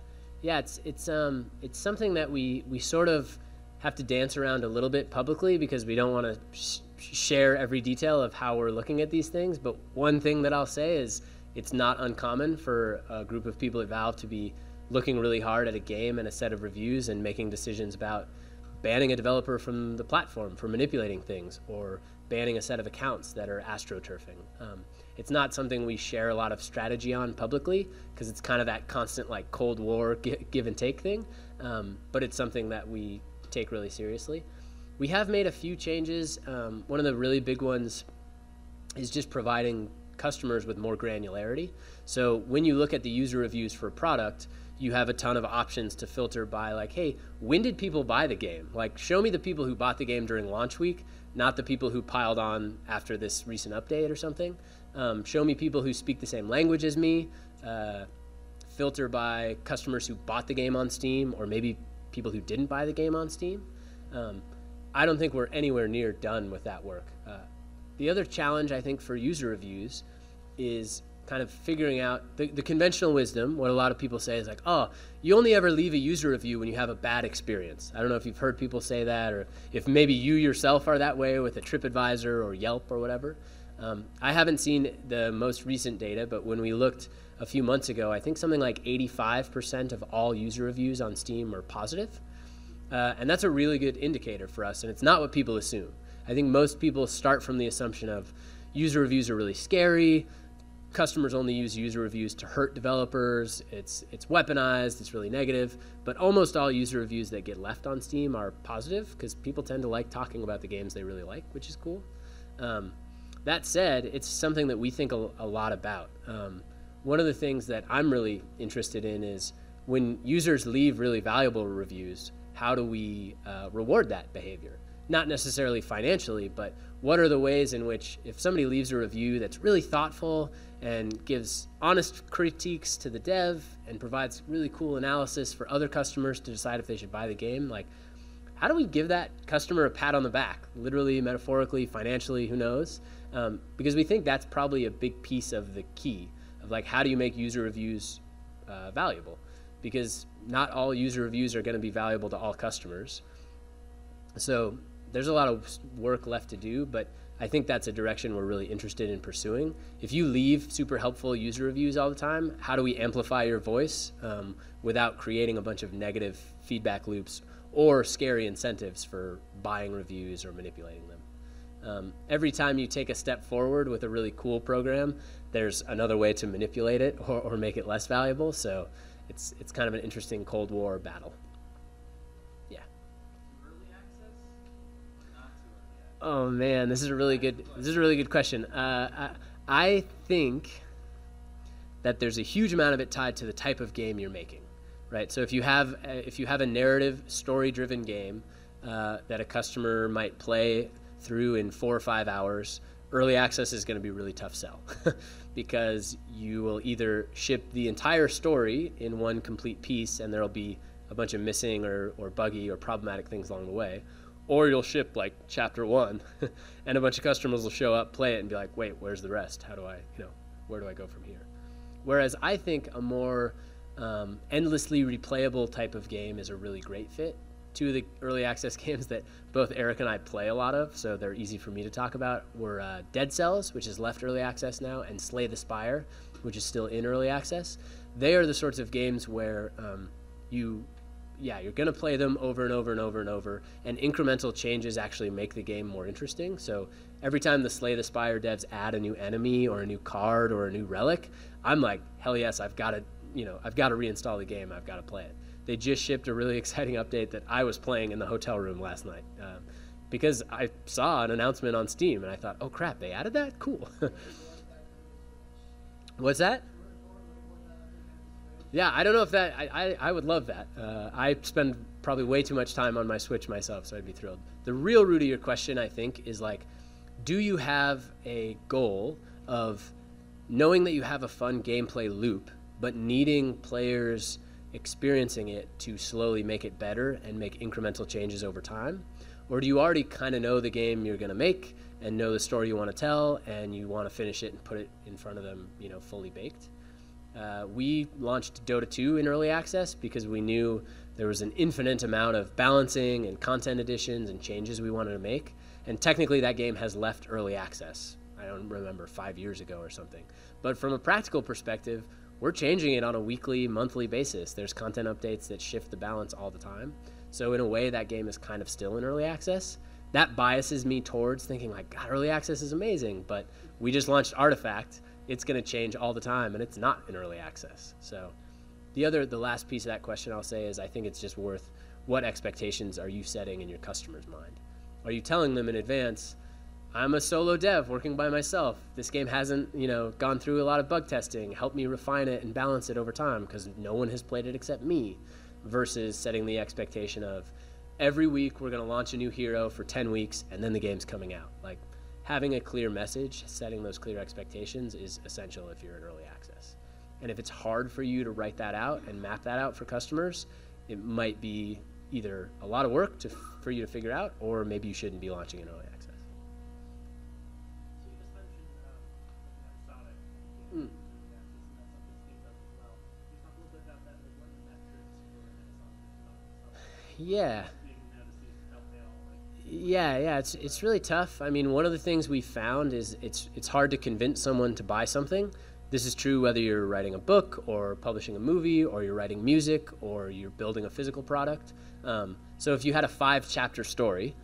Yeah, it's it's um it's something that we we sort of have to dance around a little bit publicly because we don't want to sh- share every detail of how we're looking at these things, but one thing that I'll say is it's not uncommon for a group of people at Valve to be looking really hard at a game and a set of reviews and making decisions about banning a developer from the platform for manipulating things or banning a set of accounts that are astroturfing. Um, it's not something we share a lot of strategy on publicly because it's kind of that constant like Cold War give and take thing. Um, but it's something that we take really seriously. We have made a few changes. Um, one of the really big ones is just providing customers with more granularity. So when you look at the user reviews for a product, you have a ton of options to filter by like, hey, when did people buy the game? Like, show me the people who bought the game during launch week, not the people who piled on after this recent update or something. Um, show me people who speak the same language as me. Uh, filter by customers who bought the game on Steam or maybe people who didn't buy the game on Steam. Um, I don't think we're anywhere near done with that work. Uh, the other challenge I think for user reviews is kind of figuring out the, the conventional wisdom. What a lot of people say is like, oh, you only ever leave a user review when you have a bad experience. I don't know if you've heard people say that or if maybe you yourself are that way with a TripAdvisor or Yelp or whatever. Um, I haven't seen the most recent data, but when we looked a few months ago, I think something like 85% of all user reviews on Steam are positive. Uh, and that's a really good indicator for us, and it's not what people assume. I think most people start from the assumption of user reviews are really scary, customers only use user reviews to hurt developers. It's it's weaponized. It's really negative. But almost all user reviews that get left on Steam are positive because people tend to like talking about the games they really like, which is cool. Um, that said, it's something that we think a, a lot about. Um, one of the things that I'm really interested in is when users leave really valuable reviews, how do we uh, reward that behavior? Not necessarily financially, but what are the ways in which if somebody leaves a review that's really thoughtful and gives honest critiques to the dev and provides really cool analysis for other customers to decide if they should buy the game like how do we give that customer a pat on the back? Literally metaphorically financially who knows? Um, because we think that's probably a big piece of the key of like how do you make user reviews uh, valuable? Because not all user reviews are going to be valuable to all customers. So there's a lot of work left to do but I think that's a direction we're really interested in pursuing. If you leave super helpful user reviews all the time, how do we amplify your voice um, without creating a bunch of negative feedback loops or scary incentives for buying reviews or manipulating them? Um, every time you take a step forward with a really cool program, there's another way to manipulate it or, or make it less valuable. So it's, it's kind of an interesting Cold War battle. Oh man, this is a really good. This is a really good question. Uh, I, I think that there's a huge amount of it tied to the type of game you're making, right? So if you have if you have a narrative, story-driven game uh, that a customer might play through in four or five hours, early access is going to be a really tough sell because you will either ship the entire story in one complete piece and there'll be a bunch of missing or, or buggy or problematic things along the way or you'll ship like chapter one and a bunch of customers will show up play it and be like wait where's the rest? How do i you know where do i go from here? Whereas i think a more um, endlessly replayable type of game is a really great fit two of the early access games that both Erik and i play a lot of so they're easy for me to talk about were uh, dead cells which is left early access now and slay the spire which is still in early access. They are the sorts of games where um, you yeah, you're going to play them over and over and over and over, and incremental changes actually make the game more interesting. So every time the Slay the Spire devs add a new enemy or a new card or a new relic, I'm like, hell yes, I've got to, you know, I've got to reinstall the game. I've got to play it. They just shipped a really exciting update that I was playing in the hotel room last night. Um, because I saw an announcement on Steam and I thought, oh crap, they added that? Cool. What's that? Yeah, I don't know if that. I, I, I would love that. Uh, I spend probably way too much time on my Switch myself, so I'd be thrilled. The real root of your question, I think, is like, do you have a goal of knowing that you have a fun gameplay loop, but needing players experiencing it to slowly make it better and make incremental changes over time? Or do you already kind of know the game you're going to make and know the story you want to tell and you want to finish it and put it in front of them, you know, fully baked? Uh, we launched Dota 2 in early access because we knew there was an infinite amount of balancing and content additions and changes we wanted to make. And technically, that game has left early access. I don't remember five years ago or something. But from a practical perspective, we're changing it on a weekly, monthly basis. There's content updates that shift the balance all the time. So in a way, that game is kind of still in early access. That biases me towards thinking like, God, early access is amazing. But we just launched Artifact it's going to change all the time and it's not in early access. So the other the last piece of that question I'll say is I think it's just worth what expectations are you setting in your customer's mind? Are you telling them in advance I'm a solo dev working by myself. This game hasn't, you know, gone through a lot of bug testing. Help me refine it and balance it over time because no one has played it except me. Versus setting the expectation of every week we're going to launch a new hero for 10 weeks and then the game's coming out. Like having a clear message, setting those clear expectations is essential if you're in early access. And if it's hard for you to write that out and map that out for customers, it might be either a lot of work to, for you to figure out, or maybe you shouldn't be launching in early access. So you just mentioned an episodic Mm. access, and that's something Steam does as well. Can you talk a little bit about that? Like, what are the metrics for an episodic? Yeah. Yeah, yeah, it's it's really tough. I mean, one of the things we found is it's it's hard to convince someone to buy something. This is true whether you're writing a book or publishing a movie or you're writing music or you're building a physical product. Um, so if you had a five chapter story,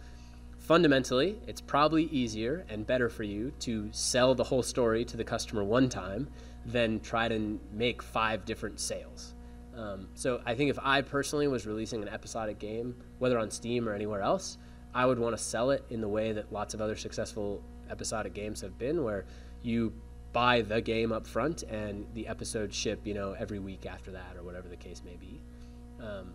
fundamentally, it's probably easier and better for you to sell the whole story to the customer one time than try to make five different sales. Um, so I think if I personally was releasing an episodic game, whether on Steam or anywhere else, I would want to sell it in the way that lots of other successful episodic games have been, where you buy the game up front and the episodes ship, you know, every week after that or whatever the case may be. Um,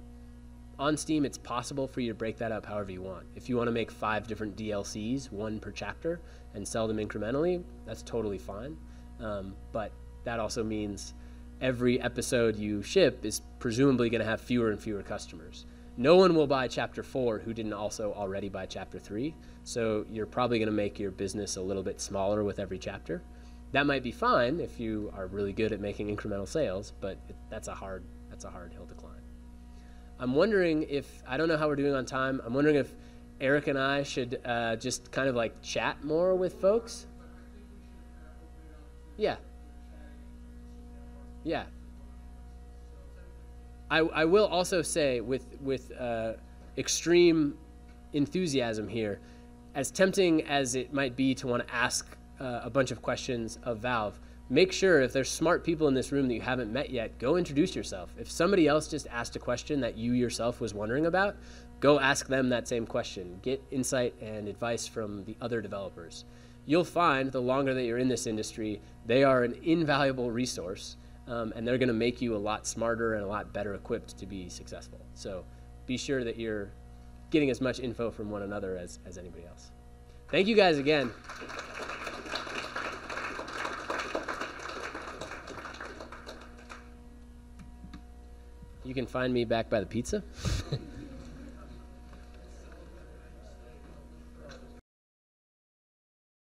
on Steam, it's possible for you to break that up however you want. If you want to make five different DLCs, one per chapter, and sell them incrementally, that's totally fine. Um, but that also means every episode you ship is presumably going to have fewer and fewer customers. No one will buy chapter four who didn't also already buy chapter three. So you're probably going to make your business a little bit smaller with every chapter. That might be fine if you are really good at making incremental sales, but it, that's a hard that's a hard hill to climb. I'm wondering if I don't know how we're doing on time. I'm wondering if Erik and I should uh, just kind of like chat more with folks. Yeah. Yeah. I, I will also say with with uh, extreme enthusiasm here, as tempting as it might be to want to ask uh, a bunch of questions of Valve, make sure if there's smart people in this room that you haven't met yet, go introduce yourself. If somebody else just asked a question that you yourself was wondering about, go ask them that same question. Get insight and advice from the other developers. You'll find the longer that you're in this industry, they are an invaluable resource, um, and they're going to make you a lot smarter and a lot better equipped to be successful. So be sure that you're getting as much info from one another as, as anybody else. Thank you guys again. You can find me back by the pizza.